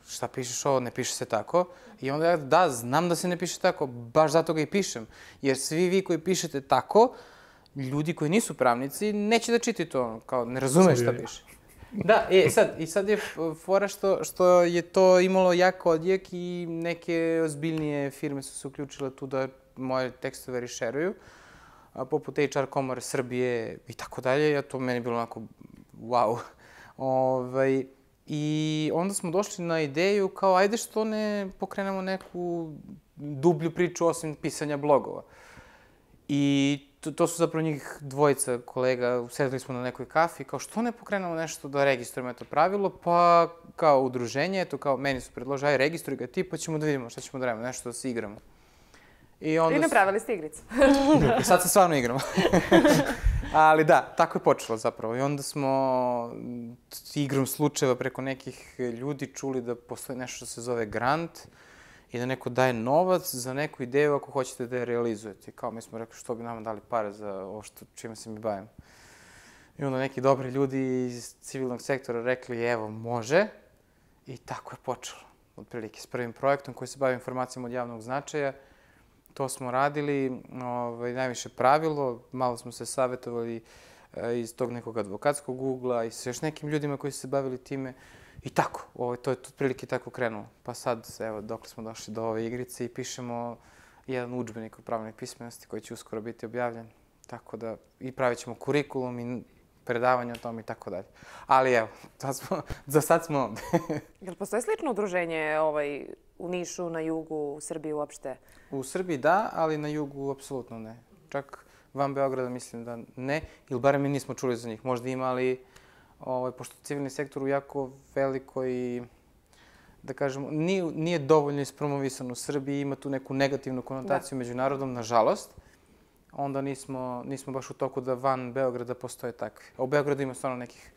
šta pišeš ovo, ne piše se tako. I onda ja, da, znam da se ne piše tako, baš zato ga i pišem. Jer svi vi koji pišete tako, ljudi koji nisu pravnici, neće da čiti to, kao, ne razume šta piše. Da, e, sad, i sad je fora što, što je to imalo jak odjek i neke ozbiljnije firme su se uključile tu da moje tekstove rešeruju, poput HR komore Srbije i tako dalje, ja to meni bilo onako wow. Ovaj, I onda smo došli na ideju kao ajde što ne pokrenemo neku dublju priču osim pisanja blogova. I to, to su zapravo njih dvojica kolega, sedeli smo na nekoj kafi, kao što ne pokrenemo nešto da registrujemo to pravilo, pa kao udruženje, eto kao meni su predložili, aj registruj ga ti, pa ćemo da vidimo šta ćemo da radimo, nešto da se igramo. I onda... I napravili ste igricu. I sad se stvarno igramo. Ali da, tako je počelo zapravo. I onda smo igrom slučajeva preko nekih ljudi čuli da postoji nešto što se zove grant, i da neko daje novac za neku ideju ako hoćete da je realizujete. Kao mi smo rekli što bi nama dali pare za ovo što, čime se mi bavimo. I onda neki dobri ljudi iz civilnog sektora rekli evo može i tako je počelo. Otprilike s prvim projektom koji se bavi informacijama od javnog značaja. To smo radili, ovaj, najviše pravilo, malo smo se savjetovali e, iz tog nekog advokatskog ugla i sa još nekim ljudima koji su se bavili time. I tako, ovo, to je otprilike tako krenulo. Pa sad, evo, dok smo došli do ove igrice i pišemo jedan učbenik o pravnoj pismenosti koji će uskoro biti objavljen. Tako da, i pravit ćemo kurikulum i predavanje o tom i tako dalje. Ali evo, sad smo, za sad smo ovde. Jel postoje slično udruženje ovaj, u Nišu, na jugu, u Srbiji uopšte? U Srbiji da, ali na jugu apsolutno ne. Čak van Beograda mislim da ne, ili barem mi nismo čuli za njih. Možda ima, ali ovaj, pošto civilni sektor u jako veliko i da kažemo, nije, nije dovoljno ispromovisan u Srbiji, ima tu neku negativnu konotaciju da. među narodom, nažalost, onda nismo, nismo baš u toku da van Beograda postoje takve. A u Beogradu ima stvarno nekih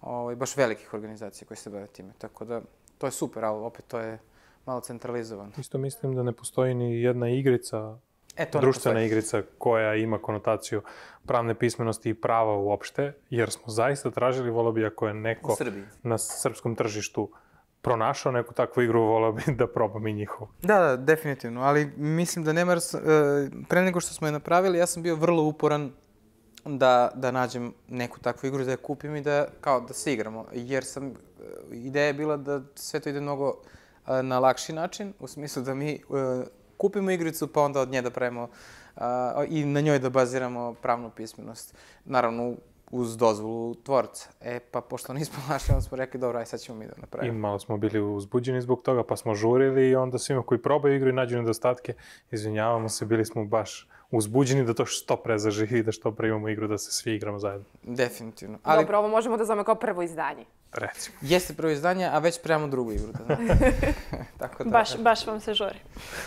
ovaj, baš velikih organizacija koje se bave time, tako da to je super, ali opet to je malo centralizovano. Isto mislim da ne postoji ni jedna igrica E, to društvena igrica koja ima konotaciju pravne pismenosti i prava uopšte, jer smo zaista tražili, volao bi ako je neko na srpskom tržištu pronašao neku takvu igru, volao bi da probam i njihovu. Da, da, definitivno, ali mislim da nema, e, pre nego što smo je napravili, ja sam bio vrlo uporan da, da nađem neku takvu igru, da je kupim i da, kao, da se igramo, jer sam, e, ideja je bila da sve to ide mnogo e, na lakši način, u smislu da mi kupimo igricu, pa onda od nje da pravimo a, i na njoj da baziramo pravnu pismenost. Naravno, uz dozvolu tvorca. E, pa pošto nismo našli, onda smo rekli, dobro, aj sad ćemo mi da napravimo. I malo smo bili uzbuđeni zbog toga, pa smo žurili i onda svima koji probaju igru i nađu nedostatke, izvinjavamo se, bili smo baš uzbuđeni da to što pre zaživi, da što pre imamo igru, da se svi igramo zajedno. Definitivno. Ali... Dobro, ovo možemo da zovemo kao prvo izdanje. Recimo. Jeste prvo izdanje, a već spremamo drugu igru. Da Tako da, baš, baš vam se žori.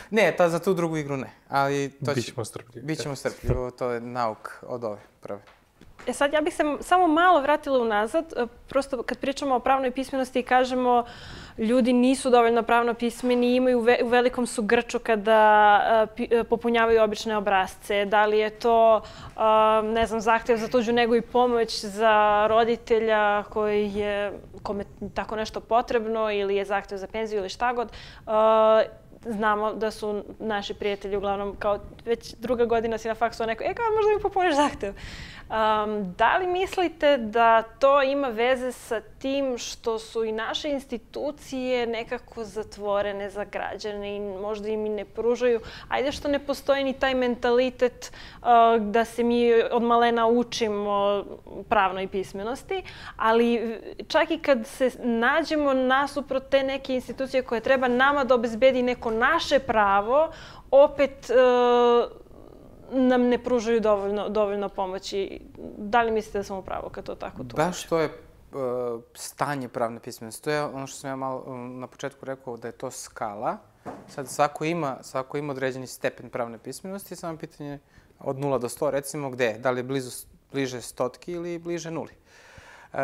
Ne, ta, za tu drugu igru ne. Ali to će... Bićemo strpljivi. Bićemo strpljivi, to je nauk od ove prve. E sad, ja bih se samo malo vratila unazad. E, prosto kad pričamo o pravnoj pismenosti i kažemo ljudi nisu dovoljno pravno pismeni, imaju u velikom su grču kada pi, uh, popunjavaju obične obrazce. Da li je to, ne znam, zahtev za tuđu nego i pomoć za roditelja koji je, kome tako nešto potrebno ili je zahtev za penziju ili šta god. Znamo da su naši prijatelji uglavnom kao već druga godina si na faksu, neko, e kao možda mi popuniš zahtev. Um, da li mislite da to ima veze sa tim što su i naše institucije nekako zatvorene za građane i možda im i ne pružaju, ajde što ne postoji ni taj mentalitet uh, da se mi od malena učimo pravnoj pismenosti, ali čak i kad se nađemo nasuprot te neke institucije koje treba nama da obezbedi neko naše pravo, opet uh, nam ne pružaju dovoljno, dovoljno pomoći. Da li mislite da sam upravo kad to tako tumačim? Baš to je stanje pravne pismenosti. To je ono što sam ja malo um, na početku rekao da je to skala. Sad svako ima, svako ima određeni stepen pravne pismenosti, samo pitanje od 0 do 100 recimo gde je, da li je blizu, bliže stotki ili bliže nuli. Uh,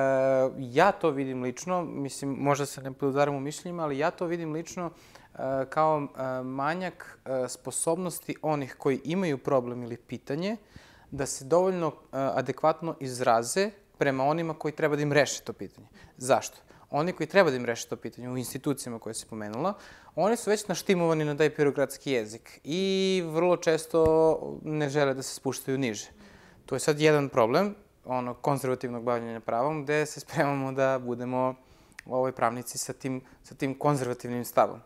ja to vidim lično, mislim, možda se ne podudaram u mišljenjima, ali ja to vidim lično uh, kao uh, manjak sposobnosti onih koji imaju problem ili pitanje da se dovoljno adekvatno izraze prema onima koji treba da im reše to pitanje. Zašto? Oni koji treba da im reše to pitanje u institucijama koje se pomenula, oni su već naštimovani na taj birokratski jezik i vrlo često ne žele da se spuštaju niže. To je sad jedan problem ono, konzervativnog bavljanja pravom, gde se spremamo da budemo ovoj pravnici sa tim, sa tim konzervativnim stavom.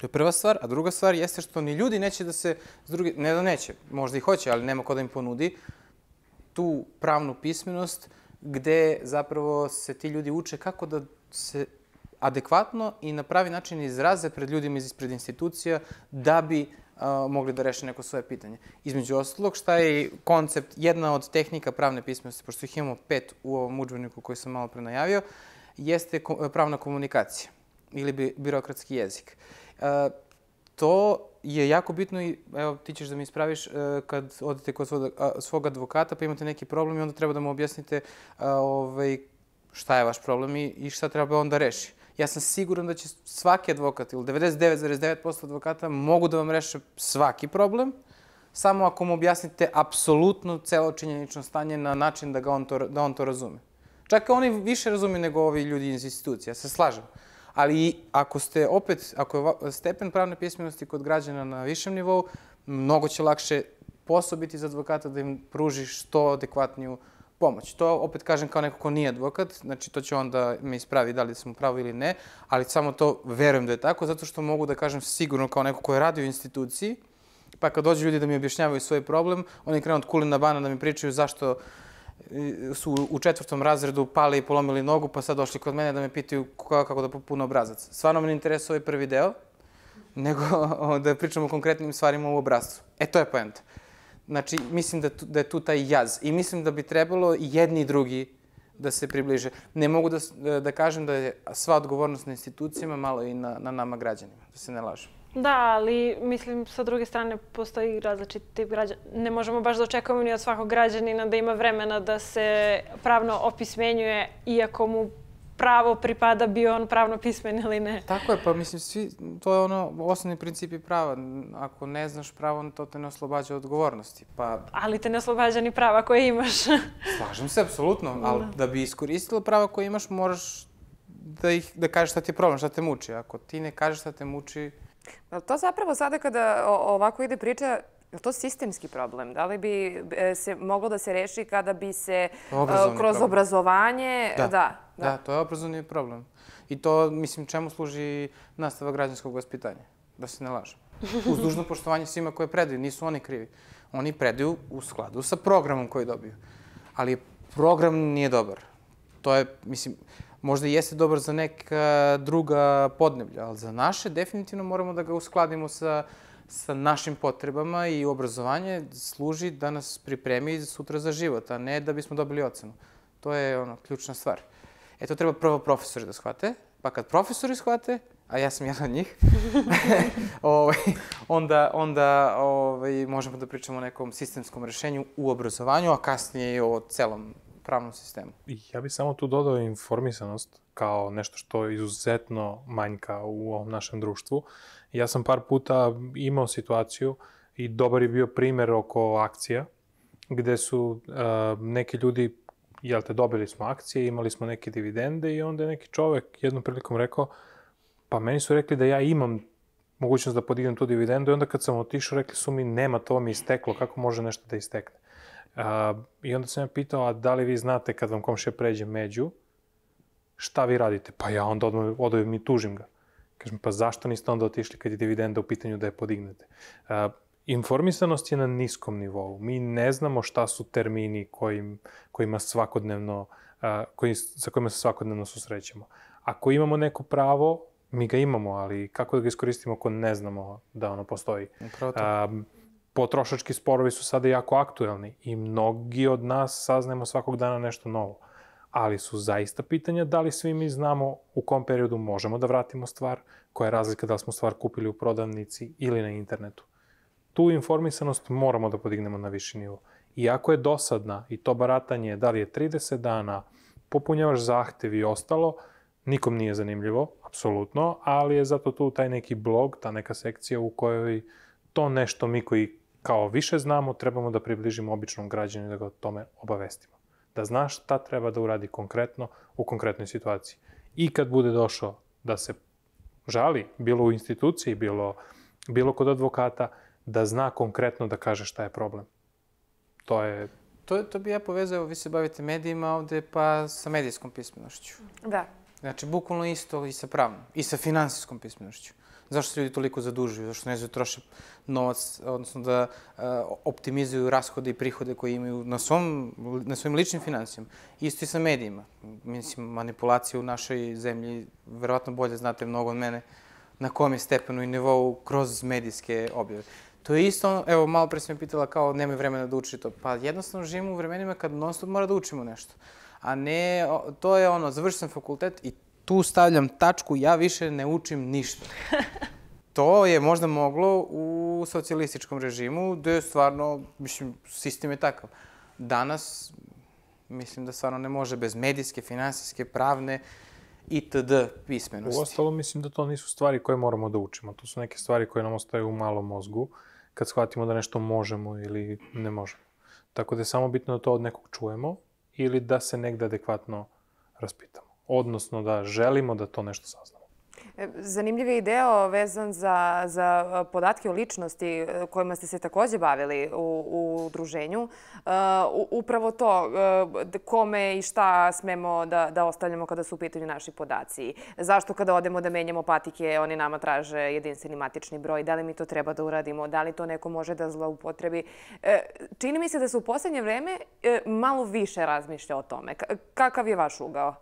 To je prva stvar, a druga stvar jeste što ni ljudi neće da se, druge, ne da neće, možda i hoće, ali nema ko da im ponudi tu pravnu pismenost gde zapravo se ti ljudi uče kako da se adekvatno i na pravi način izraze pred ljudima ispred institucija da bi a, mogli da reše neko svoje pitanje. Između ostalog, šta je koncept, jedna od tehnika pravne pismenosti, pošto ih imamo pet u ovom učbeniku koji sam malo pre najavio, jeste pravna komunikacija ili bi, birokratski jezik. A, to je jako bitno i, evo, ti ćeš da mi ispraviš, uh, kad odete kod svog, advokata pa imate neki problem i onda treba da mu objasnite ovaj, šta je vaš problem i, šta treba on da reši. Ja sam siguran da će svaki advokat ili 99,9% advokata mogu da vam reše svaki problem, samo ako mu objasnite apsolutno celo činjenično stanje na način da, ga on, to, da on to razume. Čak oni više razume nego ovi ljudi iz institucija, ja se slažem. Ali ako ste opet, ako je stepen pravne pismenosti kod građana na višem nivou, mnogo će lakše posao biti za advokata da im pruži što adekvatniju pomoć. To opet kažem kao neko ko nije advokat, znači to će onda me ispravi da li sam u pravu ili ne, ali samo to verujem da je tako, zato što mogu da kažem sigurno kao neko ko je radio u instituciji, pa kad dođu ljudi da mi objašnjavaju svoj problem, oni krenu od kulina bana da mi pričaju zašto su u četvrtom razredu pali i polomili nogu, pa sad došli kod mene da me pitaju kako da popune obrazac. Stvarno me ne interesuje ovaj prvi deo, nego da pričamo o konkretnim stvarima u obrazcu. E, to je poenta. Znači, mislim da, tu, da je tu taj jaz. I mislim da bi trebalo i jedni i drugi da se približe. Ne mogu da, da kažem da je sva odgovornost na institucijama, malo i na, na nama građanima, da se ne lažem. Da, ali mislim sa druge strane postoji različit tip građana. Ne možemo baš da očekujemo ni od svakog građanina da ima vremena da se pravno opismenjuje iako mu pravo pripada bio on pravno pismen ili ne. Tako je, pa mislim, svi, to je ono, osnovni principi prava. Ako ne znaš pravo, to te ne oslobađa odgovornosti. Pa... Ali te ne oslobađa ni prava koje imaš. Slažem se, apsolutno, ali da. da bi iskoristila prava koje imaš, moraš da, ih, da kažeš šta ti je problem, šta te muči. Ako ti ne kažeš šta te muči, To zapravo sada kada ovako ide priča, je to sistemski problem? Da li bi e, se moglo da se reši kada bi se e, obrazovni kroz problem. obrazovanje... Da. Da, da. da, to je obrazovni problem. I to, mislim, čemu služi nastava građanskog vaspitanja? Da se ne laže. Uz dužno poštovanje svima koje predaju, nisu oni krivi. Oni predaju u skladu sa programom koji dobiju. Ali program nije dobar. To je, mislim, možda jeste dobar za neka druga podneblja, ali za naše definitivno moramo da ga uskladimo sa, sa našim potrebama i obrazovanje služi da nas pripremi sutra za život, a ne da bismo dobili ocenu. To je ono, ključna stvar. E, to treba prvo profesori da shvate, pa kad profesori shvate, a ja sam jedan od njih, ovaj, onda, onda ovaj, možemo da pričamo o nekom sistemskom rešenju u obrazovanju, a kasnije i o celom pravnom sistemu. Ja bih samo tu dodao informisanost kao nešto što izuzetno manjka u ovom našem društvu. Ja sam par puta imao situaciju i dobar je bio primer oko akcija, gde su uh, neki ljudi, jel te, dobili smo akcije, imali smo neke dividende i onda je neki čovek jednom prilikom rekao, pa meni su rekli da ja imam mogućnost da podignem tu dividendu i onda kad sam otišao rekli su mi nema, to mi isteklo, kako može nešto da istekne. A, I onda sam ja pitao, a da li vi znate kad vam komšija pređe među, šta vi radite? Pa ja onda odmah odavim i tužim ga. Kažem, pa zašto niste onda otišli kad je dividenda u pitanju da je podignete? A, informisanost je na niskom nivou. Mi ne znamo šta su termini kojim, kojima svakodnevno, a, koji, sa kojima se svakodnevno susrećemo. Ako imamo neko pravo, mi ga imamo, ali kako da ga iskoristimo ako ne znamo da ono postoji? Upravo to. A, potrošački sporovi su sada jako aktuelni i mnogi od nas saznajemo svakog dana nešto novo. Ali su zaista pitanja da li svi mi znamo u kom periodu možemo da vratimo stvar, koja je razlika da li smo stvar kupili u prodavnici ili na internetu. Tu informisanost moramo da podignemo na viši nivo. Iako je dosadna i to baratanje, da li je 30 dana, popunjavaš zahtev i ostalo, nikom nije zanimljivo, apsolutno, ali je zato tu taj neki blog, ta neka sekcija u kojoj to nešto mi koji kao više znamo, trebamo da približimo običnom građaninu da ga o tome obavestimo. Da znaš šta treba da uradi konkretno u konkretnoj situaciji. I kad bude došao da se žali, bilo u instituciji, bilo, bilo kod advokata, da zna konkretno da kaže šta je problem. To je... To, to bi ja povezao, vi se bavite medijima ovde, pa sa medijskom pismenošću. Da. Znači, bukvalno isto i sa pravnom, i sa finansijskom pismenošću. Zašto se ljudi toliko zadužuju? Zašto ne znaju da troše novac, odnosno da uh, optimizuju rashode i prihode koje imaju na, svom, na svojim ličnim financijama. Isto i sa medijima. Mislim, manipulacija u našoj zemlji, verovatno bolje znate mnogo od mene, na kom je stepenu i nivou kroz medijske objave. To je isto, evo, malo pre sam me pitala kao nemaju vremena da uči to. Pa jednostavno živimo u vremenima kad non stop mora da učimo nešto. A ne, to je ono, završio sam fakultet i tu stavljam tačku, ja više ne učim ništa. To je možda moglo u socijalističkom režimu, gde je stvarno, mislim, sistem je takav. Danas, mislim da stvarno ne može bez medijske, finansijske, pravne, itd. pismenosti. U ostalo, mislim da to nisu stvari koje moramo da učimo. To su neke stvari koje nam ostaju u malom mozgu kad shvatimo da nešto možemo ili ne možemo. Tako da je samo bitno da to od nekog čujemo ili da se negde adekvatno raspitamo. Odnosno da želimo da to nešto saznamo. E, zanimljiv je i deo vezan za, za podatke o ličnosti e, kojima ste se takođe bavili u, u udruženju. Uh, upravo to, uh, kome i šta smemo da, da ostavljamo kada su u pitanju naši podaci. Zašto kada odemo da menjamo patike, oni nama traže jedinstveni matični broj, da li mi to treba da uradimo, da li to neko može da zloupotrebi. Uh, čini mi se da se u poslednje vreme malo više razmišlja o tome. K kakav je vaš ugao?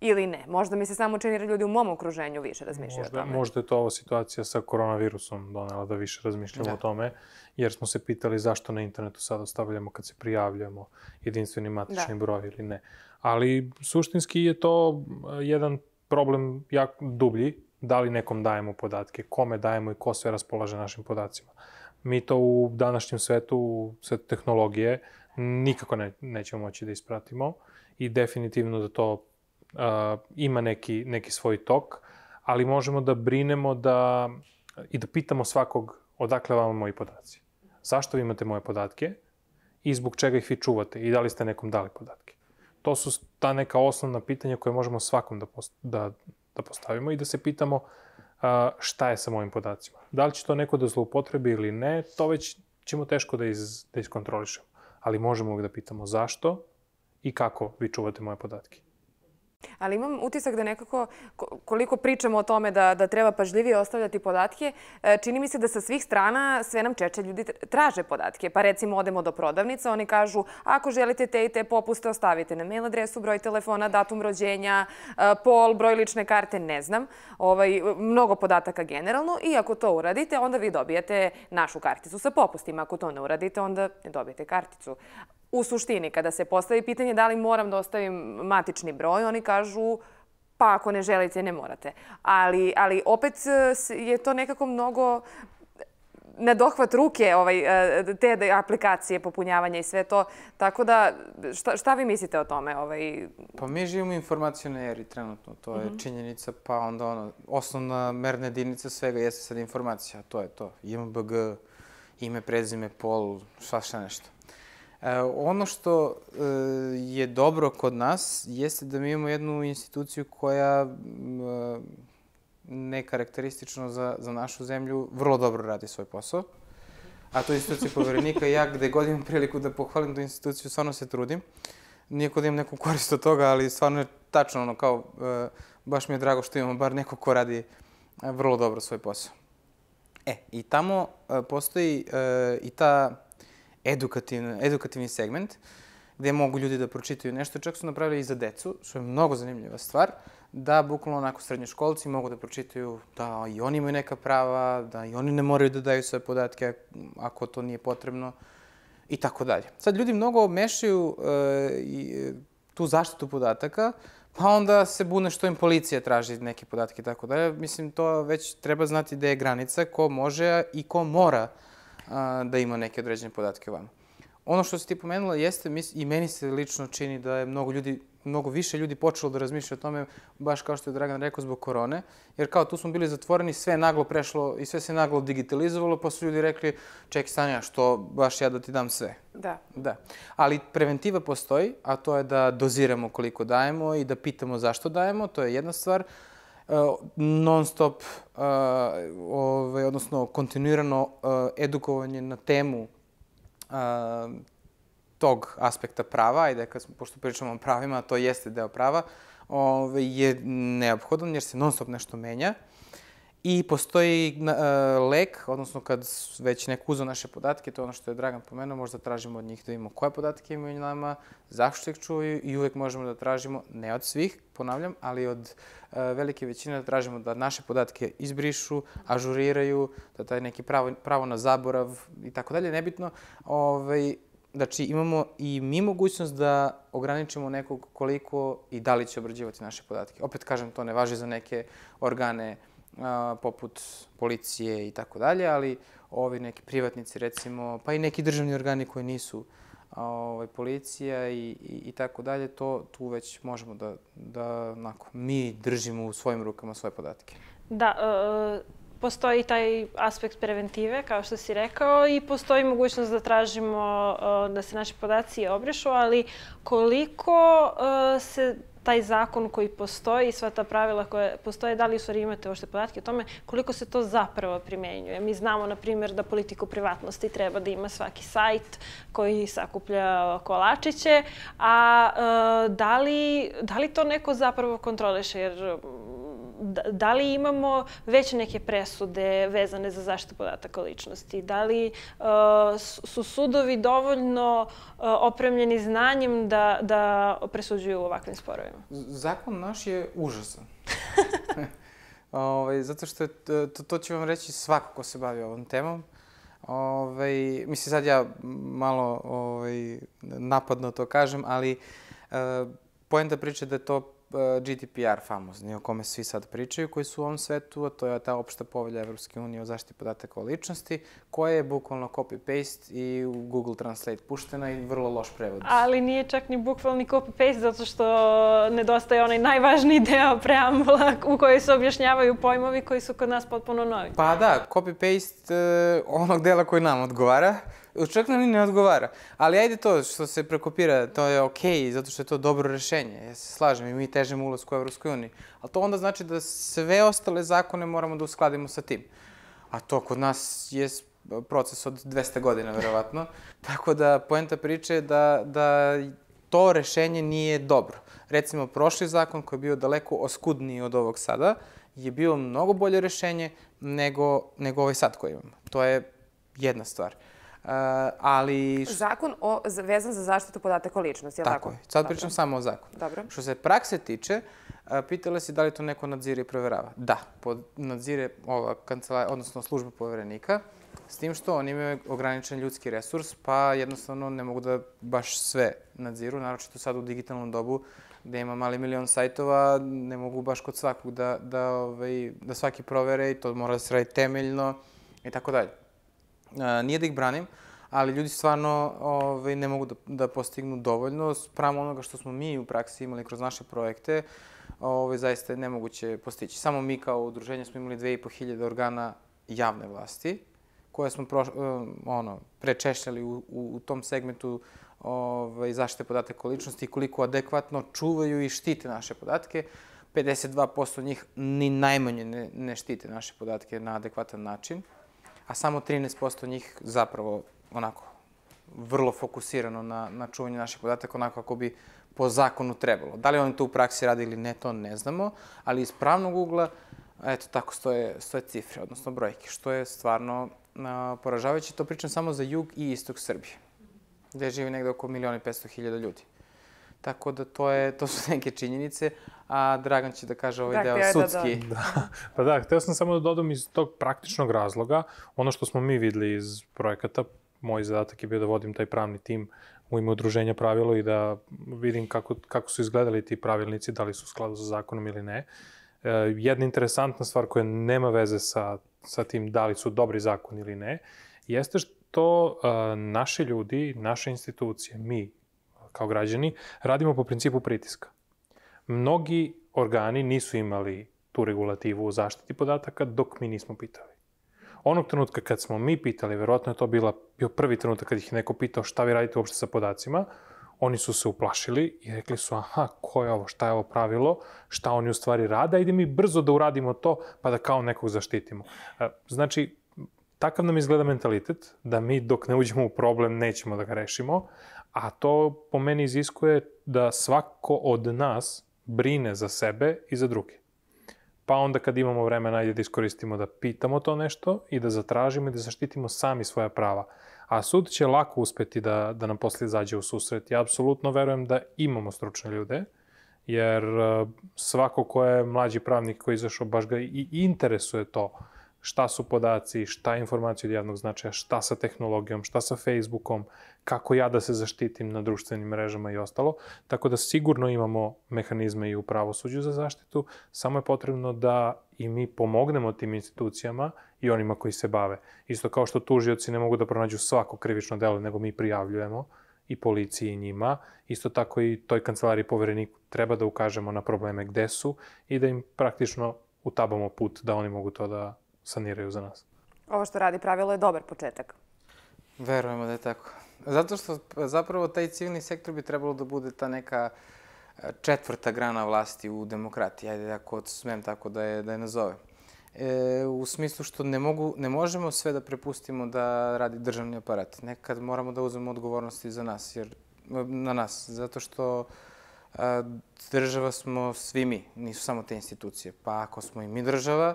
Ili ne? Možda mi se samo čini da ljudi u mom okruženju više razmišljaju možda, o tome. Možda je to ova situacija sa koronavirusom donela da više razmišljamo da. o tome, jer smo se pitali zašto na internetu sad ostavljamo kad se prijavljamo jedinstveni matični da. broj ili ne. Ali suštinski je to e, jedan problem jak dublji, da li nekom dajemo podatke, kome dajemo i ko sve raspolaže našim podacima. Mi to u današnjem svetu, u svetu tehnologije, nikako ne, nećemo moći da ispratimo i definitivno da to uh, ima neki, neki svoj tok, ali možemo da brinemo da, i da pitamo svakog odakle vam moji podaci. Zašto vi imate moje podatke i zbog čega ih vi čuvate i da li ste nekom dali podatke. To su ta neka osnovna pitanja koje možemo svakom da, post, da, da postavimo i da se pitamo uh, šta je sa mojim podacima. Da li će to neko da zloupotrebi ili ne, to već ćemo teško da, iz, da iskontrolišemo. Ali možemo da pitamo zašto i kako vi čuvate moje podatke. Ali imam utisak da nekako, koliko pričamo o tome da, da treba pažljivije ostavljati podatke, e, čini mi se da sa svih strana sve nam čeče ljudi traže podatke. Pa recimo odemo do prodavnica, oni kažu ako želite te i te popuste ostavite na mail adresu, broj telefona, datum rođenja, e, pol, broj lične karte, ne znam. Ovaj, mnogo podataka generalno i ako to uradite, onda vi dobijete našu karticu sa popustima. Ako to ne uradite, onda ne dobijete karticu. U suštini, kada se postavi pitanje da li moram da ostavim matični broj, oni kažu pa ako ne želite, ne morate. Ali, ali opet e, je to nekako mnogo na dohvat ruke ovaj, e, te aplikacije, popunjavanja i sve to. Tako da, šta, šta vi mislite o tome? Ovaj... Pa mi živimo u informacijnoj eri trenutno. To je mm -hmm. činjenica, pa onda ono, osnovna merna jedinica svega jeste sad informacija. To je to. IMBG, ime, prezime, pol, svašta nešto. E, ono što e, je dobro kod nas jeste da mi imamo jednu instituciju koja e, ne karakteristično za, za našu zemlju vrlo dobro radi svoj posao. A to je institucija poverenika. Ja gde god imam priliku da pohvalim tu instituciju, stvarno se trudim. Nijako da imam neku korist od toga, ali stvarno je tačno ono kao, e, baš mi je drago što imamo bar neko ko radi e, vrlo dobro svoj posao. E, i tamo e, postoji e, i ta edukativni, edukativni segment gde mogu ljudi da pročitaju nešto. Čak su napravili i za decu, što je mnogo zanimljiva stvar, da bukvalno onako srednjoškolci mogu da pročitaju da i oni imaju neka prava, da i oni ne moraju da daju svoje podatke ako to nije potrebno i tako dalje. Sad ljudi mnogo mešaju e, tu zaštitu podataka, pa onda se bune što im policija traži neke podatke i tako dalje. Mislim, to već treba znati gde je granica, ko može i ko mora a, da ima neke određene podatke o vama. Ono što si ti pomenula jeste, mis, i meni se lično čini da je mnogo ljudi mnogo više ljudi počelo da razmišlja o tome, baš kao što je Dragan rekao, zbog korone. Jer kao tu smo bili zatvoreni, sve je naglo prešlo i sve se naglo digitalizovalo, pa su ljudi rekli, čekaj Stanja, što baš ja da ti dam sve? Da. Da. Ali preventiva postoji, a to je da doziramo koliko dajemo i da pitamo zašto dajemo, to je jedna stvar. Uh, non stop, uh, ovaj, odnosno kontinuirano uh, edukovanje na temu uh, tog aspekta prava, ajde, kad pošto pričamo o pravima, to jeste deo prava, ove, je neophodan jer se non stop nešto menja. I postoji uh, lek, odnosno kad već neko uzao naše podatke, to je ono što je Dragan pomenuo, možda tražimo od njih da imamo koje podatke imaju nama, zašto ih čuvaju i uvek možemo da tražimo, ne od svih, ponavljam, ali od uh, velike većine da tražimo da naše podatke izbrišu, ažuriraju, da taj neki pravo, pravo na zaborav i tako dalje, nebitno, ovaj, Znači, imamo i mi mogućnost da ograničimo nekog koliko i da li će obrađivati naše podatke. Opet kažem, to ne važi za neke organe a, poput policije i tako dalje, ali ovi neki privatnici, recimo, pa i neki državni organi koji nisu ovaj, policija i, i, i tako dalje, to tu već možemo da, da onako, mi držimo u svojim rukama svoje podatke. Da, uh, postoji taj aspekt preventive, kao što si rekao, i postoji mogućnost da tražimo uh, da se naši podaci obrišu, ali koliko uh, se taj zakon koji postoji i sva ta pravila koje postoje, da li u stvari imate ošte podatke o tome koliko se to zapravo primenjuje. Mi znamo, na primjer, da politiku privatnosti treba da ima svaki sajt koji sakuplja kolačiće, a uh, da, li, da li to neko zapravo kontroliše? Jer da, da li imamo već neke presude vezane za zaštitu podataka ličnosti? Da li uh, su sudovi dovoljno uh, opremljeni znanjem da, da presuđuju u ovakvim sporovima? Zakon naš je užasan. Ove, ovaj, zato što je, to, to će vam reći svako ko se bavi ovom temom. Ove, ovaj, mislim, sad ja malo ovaj, napadno to kažem, ali uh, poenta priče da je to E, GDPR famozni, o kome svi sad pričaju, koji su u ovom svetu, a to je ta opšta povelja Evropske unije o zaštiti podataka o ličnosti, koja je bukvalno copy-paste i u Google Translate puštena i vrlo loš prevod. Ali nije čak ni bukvalni copy-paste, zato što nedostaje onaj najvažniji deo preambula u kojoj se objašnjavaju pojmovi koji su kod nas potpuno novi. Pa da, copy-paste uh, onog dela koji nam odgovara, čak nam ni ne odgovara. Ali ajde to što se prekopira, to je okej, okay, zato što je to dobro rešenje. Ja se slažem i mi težemo ulazku u Evropskoj uniji. Ali to onda znači da sve ostale zakone moramo da uskladimo sa tim. A to kod nas je proces od 200 godina, verovatno. Tako da, poenta priče je da, da to rešenje nije dobro. Recimo, prošli zakon koji je bio daleko oskudniji od ovog sada, je bio mnogo bolje rešenje nego, nego ovaj sad koji imamo. To je jedna stvar. Uh, ali... Zakon o, vezan za zaštitu podataka o ličnosti, je li tako? Tako je. Sad Dobro. pričam samo o zakonu. Dobro. Što se prakse tiče, uh, pitala si da li to neko nadzire i proverava. Da, pod nadzire ova kancelarija, odnosno služba poverenika, s tim što oni imaju ograničen ljudski resurs, pa jednostavno ne mogu da baš sve nadziru, naročito sad u digitalnom dobu gde ima mali milion sajtova, ne mogu baš kod svakog da, da, ovaj, da svaki provere i to mora da se radi temeljno i tako dalje nije da ih branim, ali ljudi stvarno ovaj, ne mogu da, da postignu dovoljno. Spravo onoga što smo mi u praksi imali kroz naše projekte, ovaj, zaista je nemoguće postići. Samo mi kao udruženje smo imali 2500 organa javne vlasti, koje smo pro, um, ono, prečešljali u, u, u tom segmentu ovaj, zaštite podataka o ličnosti i koliko adekvatno čuvaju i štite naše podatke. 52% njih ni najmanje ne, ne štite naše podatke na adekvatan način a samo 13% njih zapravo onako vrlo fokusirano na, na čuvanje naših podataka onako kako bi po zakonu trebalo. Da li oni to u praksi radi ili ne, to ne znamo, ali iz pravnog ugla, eto, tako stoje, stoje cifre, odnosno brojke, što je stvarno a, poražavajuće. To pričam samo za jug i istok Srbije, gde živi negde oko miliona i 500 hiljada ljudi. Tako da to, je, to su neke činjenice, a Dragan će da kaže ovaj Da, deo htio je da sudski. Da, pa da, hteo sam samo da dodam iz tog praktičnog razloga, ono što smo mi videli iz projekata, moj zadatak je bio da vodim taj pravni tim u ime udruženja pravilo i da vidim kako, kako su izgledali ti pravilnici, da li su u skladu sa zakonom ili ne. E, jedna interesantna stvar koja nema veze sa, sa tim da li su dobri zakon ili ne, jeste što e, naši ljudi, naše institucije, mi kao građani, radimo po principu pritiska. Mnogi organi nisu imali tu regulativu o zaštiti podataka dok mi nismo pitali. Onog trenutka kad smo mi pitali, verovatno je to bila, bio prvi trenutak kad ih neko pitao šta vi radite uopšte sa podacima, oni su se uplašili i rekli su, aha, ko je ovo, šta je ovo pravilo, šta oni u stvari rade, ajde mi brzo da uradimo to, pa da kao nekog zaštitimo. E, Znači, takav nam izgleda mentalitet, da mi dok ne uđemo u problem nećemo da ga rešimo, a to po meni iziskuje da svako od nas brine za sebe i za druge. Pa onda kad imamo vremena, ajde da iskoristimo da pitamo to nešto i da zatražimo i da zaštitimo sami svoja prava. A sud će lako uspeti da, da nam poslije zađe u susret. Ja apsolutno verujem da imamo stručne ljude, jer uh, svako ko je mlađi pravnik koji izašao, baš ga i interesuje to šta su podaci, šta je informacija od javnog značaja, šta sa tehnologijom, šta sa Facebookom, kako ja da se zaštitim na društvenim mrežama i ostalo. Tako da sigurno imamo mehanizme i u pravosuđu za zaštitu, samo je potrebno da i mi pomognemo tim institucijama i onima koji se bave. Isto kao što tužioci ne mogu da pronađu svako krivično delo, nego mi prijavljujemo i policiji i njima. Isto tako i toj kancelariji povereniku treba da ukažemo na probleme gde su i da im praktično utabamo put da oni mogu to da saniraju za nas. Ovo što radi pravilo je dobar početak. Verujemo da je tako. Zato što zapravo taj civilni sektor bi trebalo da bude ta neka e, četvrta grana vlasti u demokratiji, ajde ako smem tako da je, da je nazovem. E, u smislu što ne, mogu, ne možemo sve da prepustimo da radi državni aparat. Nekad moramo da uzmemo odgovornosti za nas, jer, na nas, zato što a, država smo svi mi, nisu samo te institucije. Pa ako smo i mi država,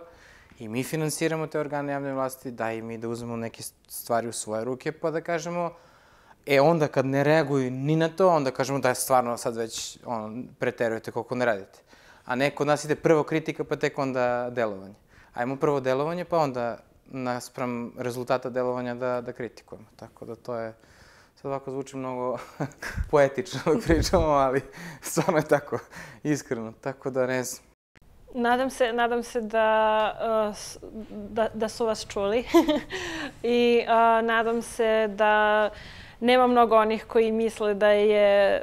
i mi finansiramo te organe javne vlasti, da i mi da uzmemo neke stvari u svoje ruke, pa da kažemo, e onda kad ne reaguju ni na to, onda kažemo da stvarno sad već ono, preterujete koliko ne radite. A ne kod nas ide prvo kritika, pa tek onda delovanje. Ajmo prvo delovanje, pa onda naspram rezultata delovanja da, da kritikujemo. Tako da to je, sad ovako zvuči mnogo poetično da pričamo, ali stvarno je tako, iskreno. Tako da ne znam. Nadam se, nadam se da, uh, da, da su vas čuli i uh, nadam se da nema mnogo onih koji misle da je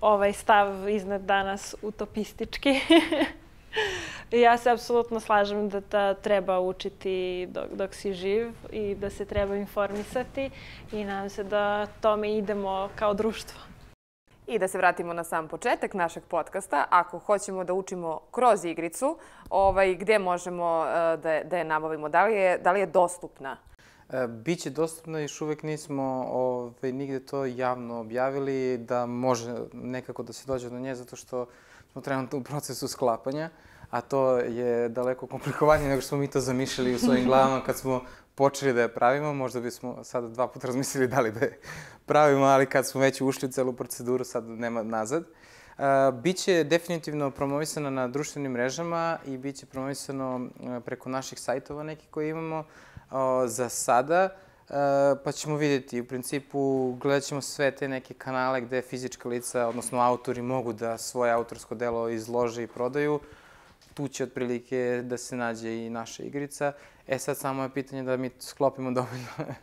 ovaj stav iznad danas utopistički. Ja se apsolutno slažem da, da treba učiti dok, dok si živ i da se treba informisati i nadam se da tome idemo kao društvo. I da se vratimo na sam početak našeg podcasta. Ako hoćemo da učimo kroz igricu, ovaj, gde možemo eh, da, da je nabavimo? Da li je, da li je dostupna? E, Biće dostupno, još uvek nismo ovaj, nigde to javno objavili, da može nekako da se dođe do nje, zato što smo trenutno u procesu sklapanja, a to je daleko komplikovanije nego što smo mi to zamišljali u svojim glavama kad smo počeli da je pravimo. Možda bismo sada dva puta razmislili da li da je pravimo, ali kad smo već ušli u celu proceduru, sad nema nazad. Uh, biće definitivno promovisano na društvenim mrežama i biće promovisano e, preko naših sajtova neki koji imamo za sada, e, pa ćemo vidjeti. U principu gledat ćemo sve te neke kanale gde fizička lica, odnosno autori, mogu da svoje autorsko delo izlože i prodaju. Tu će otprilike da se nađe i naša igrica. E sad samo je pitanje da mi sklopimo dovoljno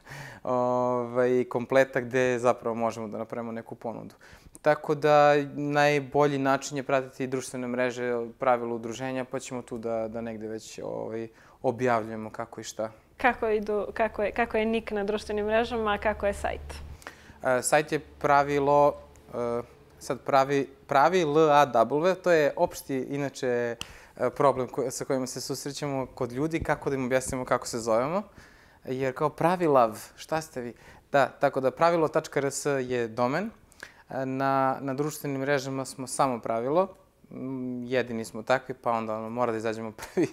ovaj, kompleta gde zapravo možemo da napravimo neku ponudu. Tako da najbolji način je pratiti društvene mreže, pravilo udruženja, pa ćemo tu da, da negde već ovaj, objavljujemo kako i šta. Kako, idu, kako, je, kako je nik na društvenim mrežama, a kako je sajt? E, sajt je pravilo, e, sad pravi, pravi LAW, to je opšti, inače, problem ko, sa kojima se susrećemo kod ljudi, kako da im objasnimo kako se zovemo. Jer kao pravilav, šta ste vi? Da, tako da pravilo.rs je domen. E, Na, na društvenim mrežama smo samo pravilo. Mm, Jedini smo takvi, pa onda ono, mora da izađemo prvi,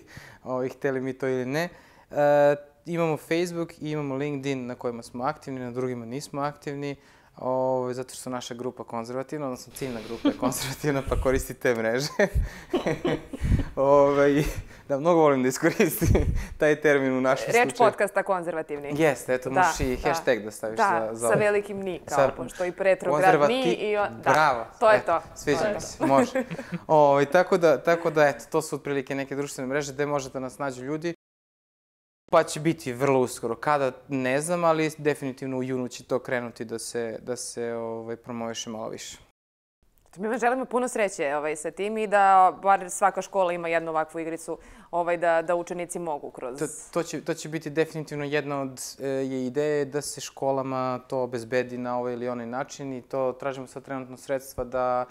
ovaj, hteli mi to ili ne. E, imamo Facebook i imamo LinkedIn na kojima smo aktivni, na drugima nismo aktivni. Ovo, zato što naša grupa konzervativna, odnosno ciljna grupa je konzervativna, pa koristi te mreže. Ove, da, mnogo volim da iskoristim taj termin u našem Reč slučaju. Reč podcasta konzervativni. Jeste, eto, da, možeš i da. hashtag da staviš da, za, za sa velikim ni, kao, Sa- pošto i retrograd ni i... o- Da, Bravo. to je Eto, to. Sviđa mi se, može. O, i tako da, tako da, eto, to su otprilike neke društvene mreže gde može da nas nađu ljudi. Pa će biti vrlo uskoro. Kada, ne znam, ali definitivno u junu će to krenuti da se, da se ovaj, promoviše malo više. Mi vam želimo puno sreće ovaj, sa tim i da bar svaka škola ima jednu ovakvu igricu ovaj, da, da učenici mogu kroz... To, to, će, to će biti definitivno jedna od e, je ideje da se školama to obezbedi na ovaj ili onaj način i to tražimo sad trenutno sredstva da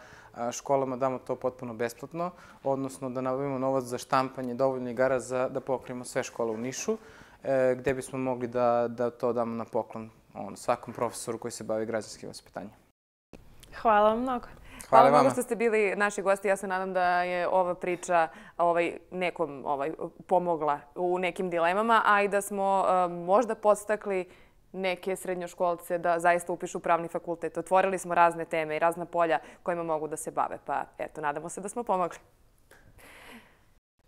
školama damo to potpuno besplatno, odnosno da nabavimo novac za štampanje dovoljno igara za da pokrijemo sve škole u Nišu, e, gde bismo mogli da, da to damo na poklon on, svakom profesoru koji se bavi građanskim vaspitanjem. Hvala vam mnogo. Hvala, Hvala mnogo što ste bili naši gosti. Ja se nadam da je ova priča ovaj, nekom ovaj, pomogla u nekim dilemama, a i da smo uh, možda podstakli neke srednjoškolce da zaista upišu pravni fakultet. Otvorili smo razne teme i razna polja kojima mogu da se bave. Pa eto, nadamo se da smo pomogli.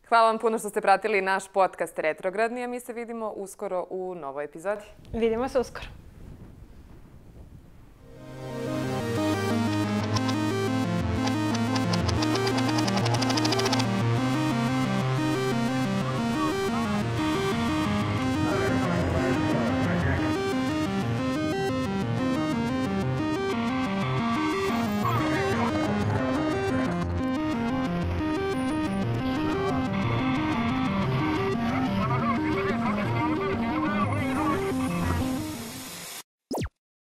Hvala vam puno što ste pratili naš podcast Retrogradni, a mi se vidimo uskoro u novoj epizodi. Vidimo se uskoro.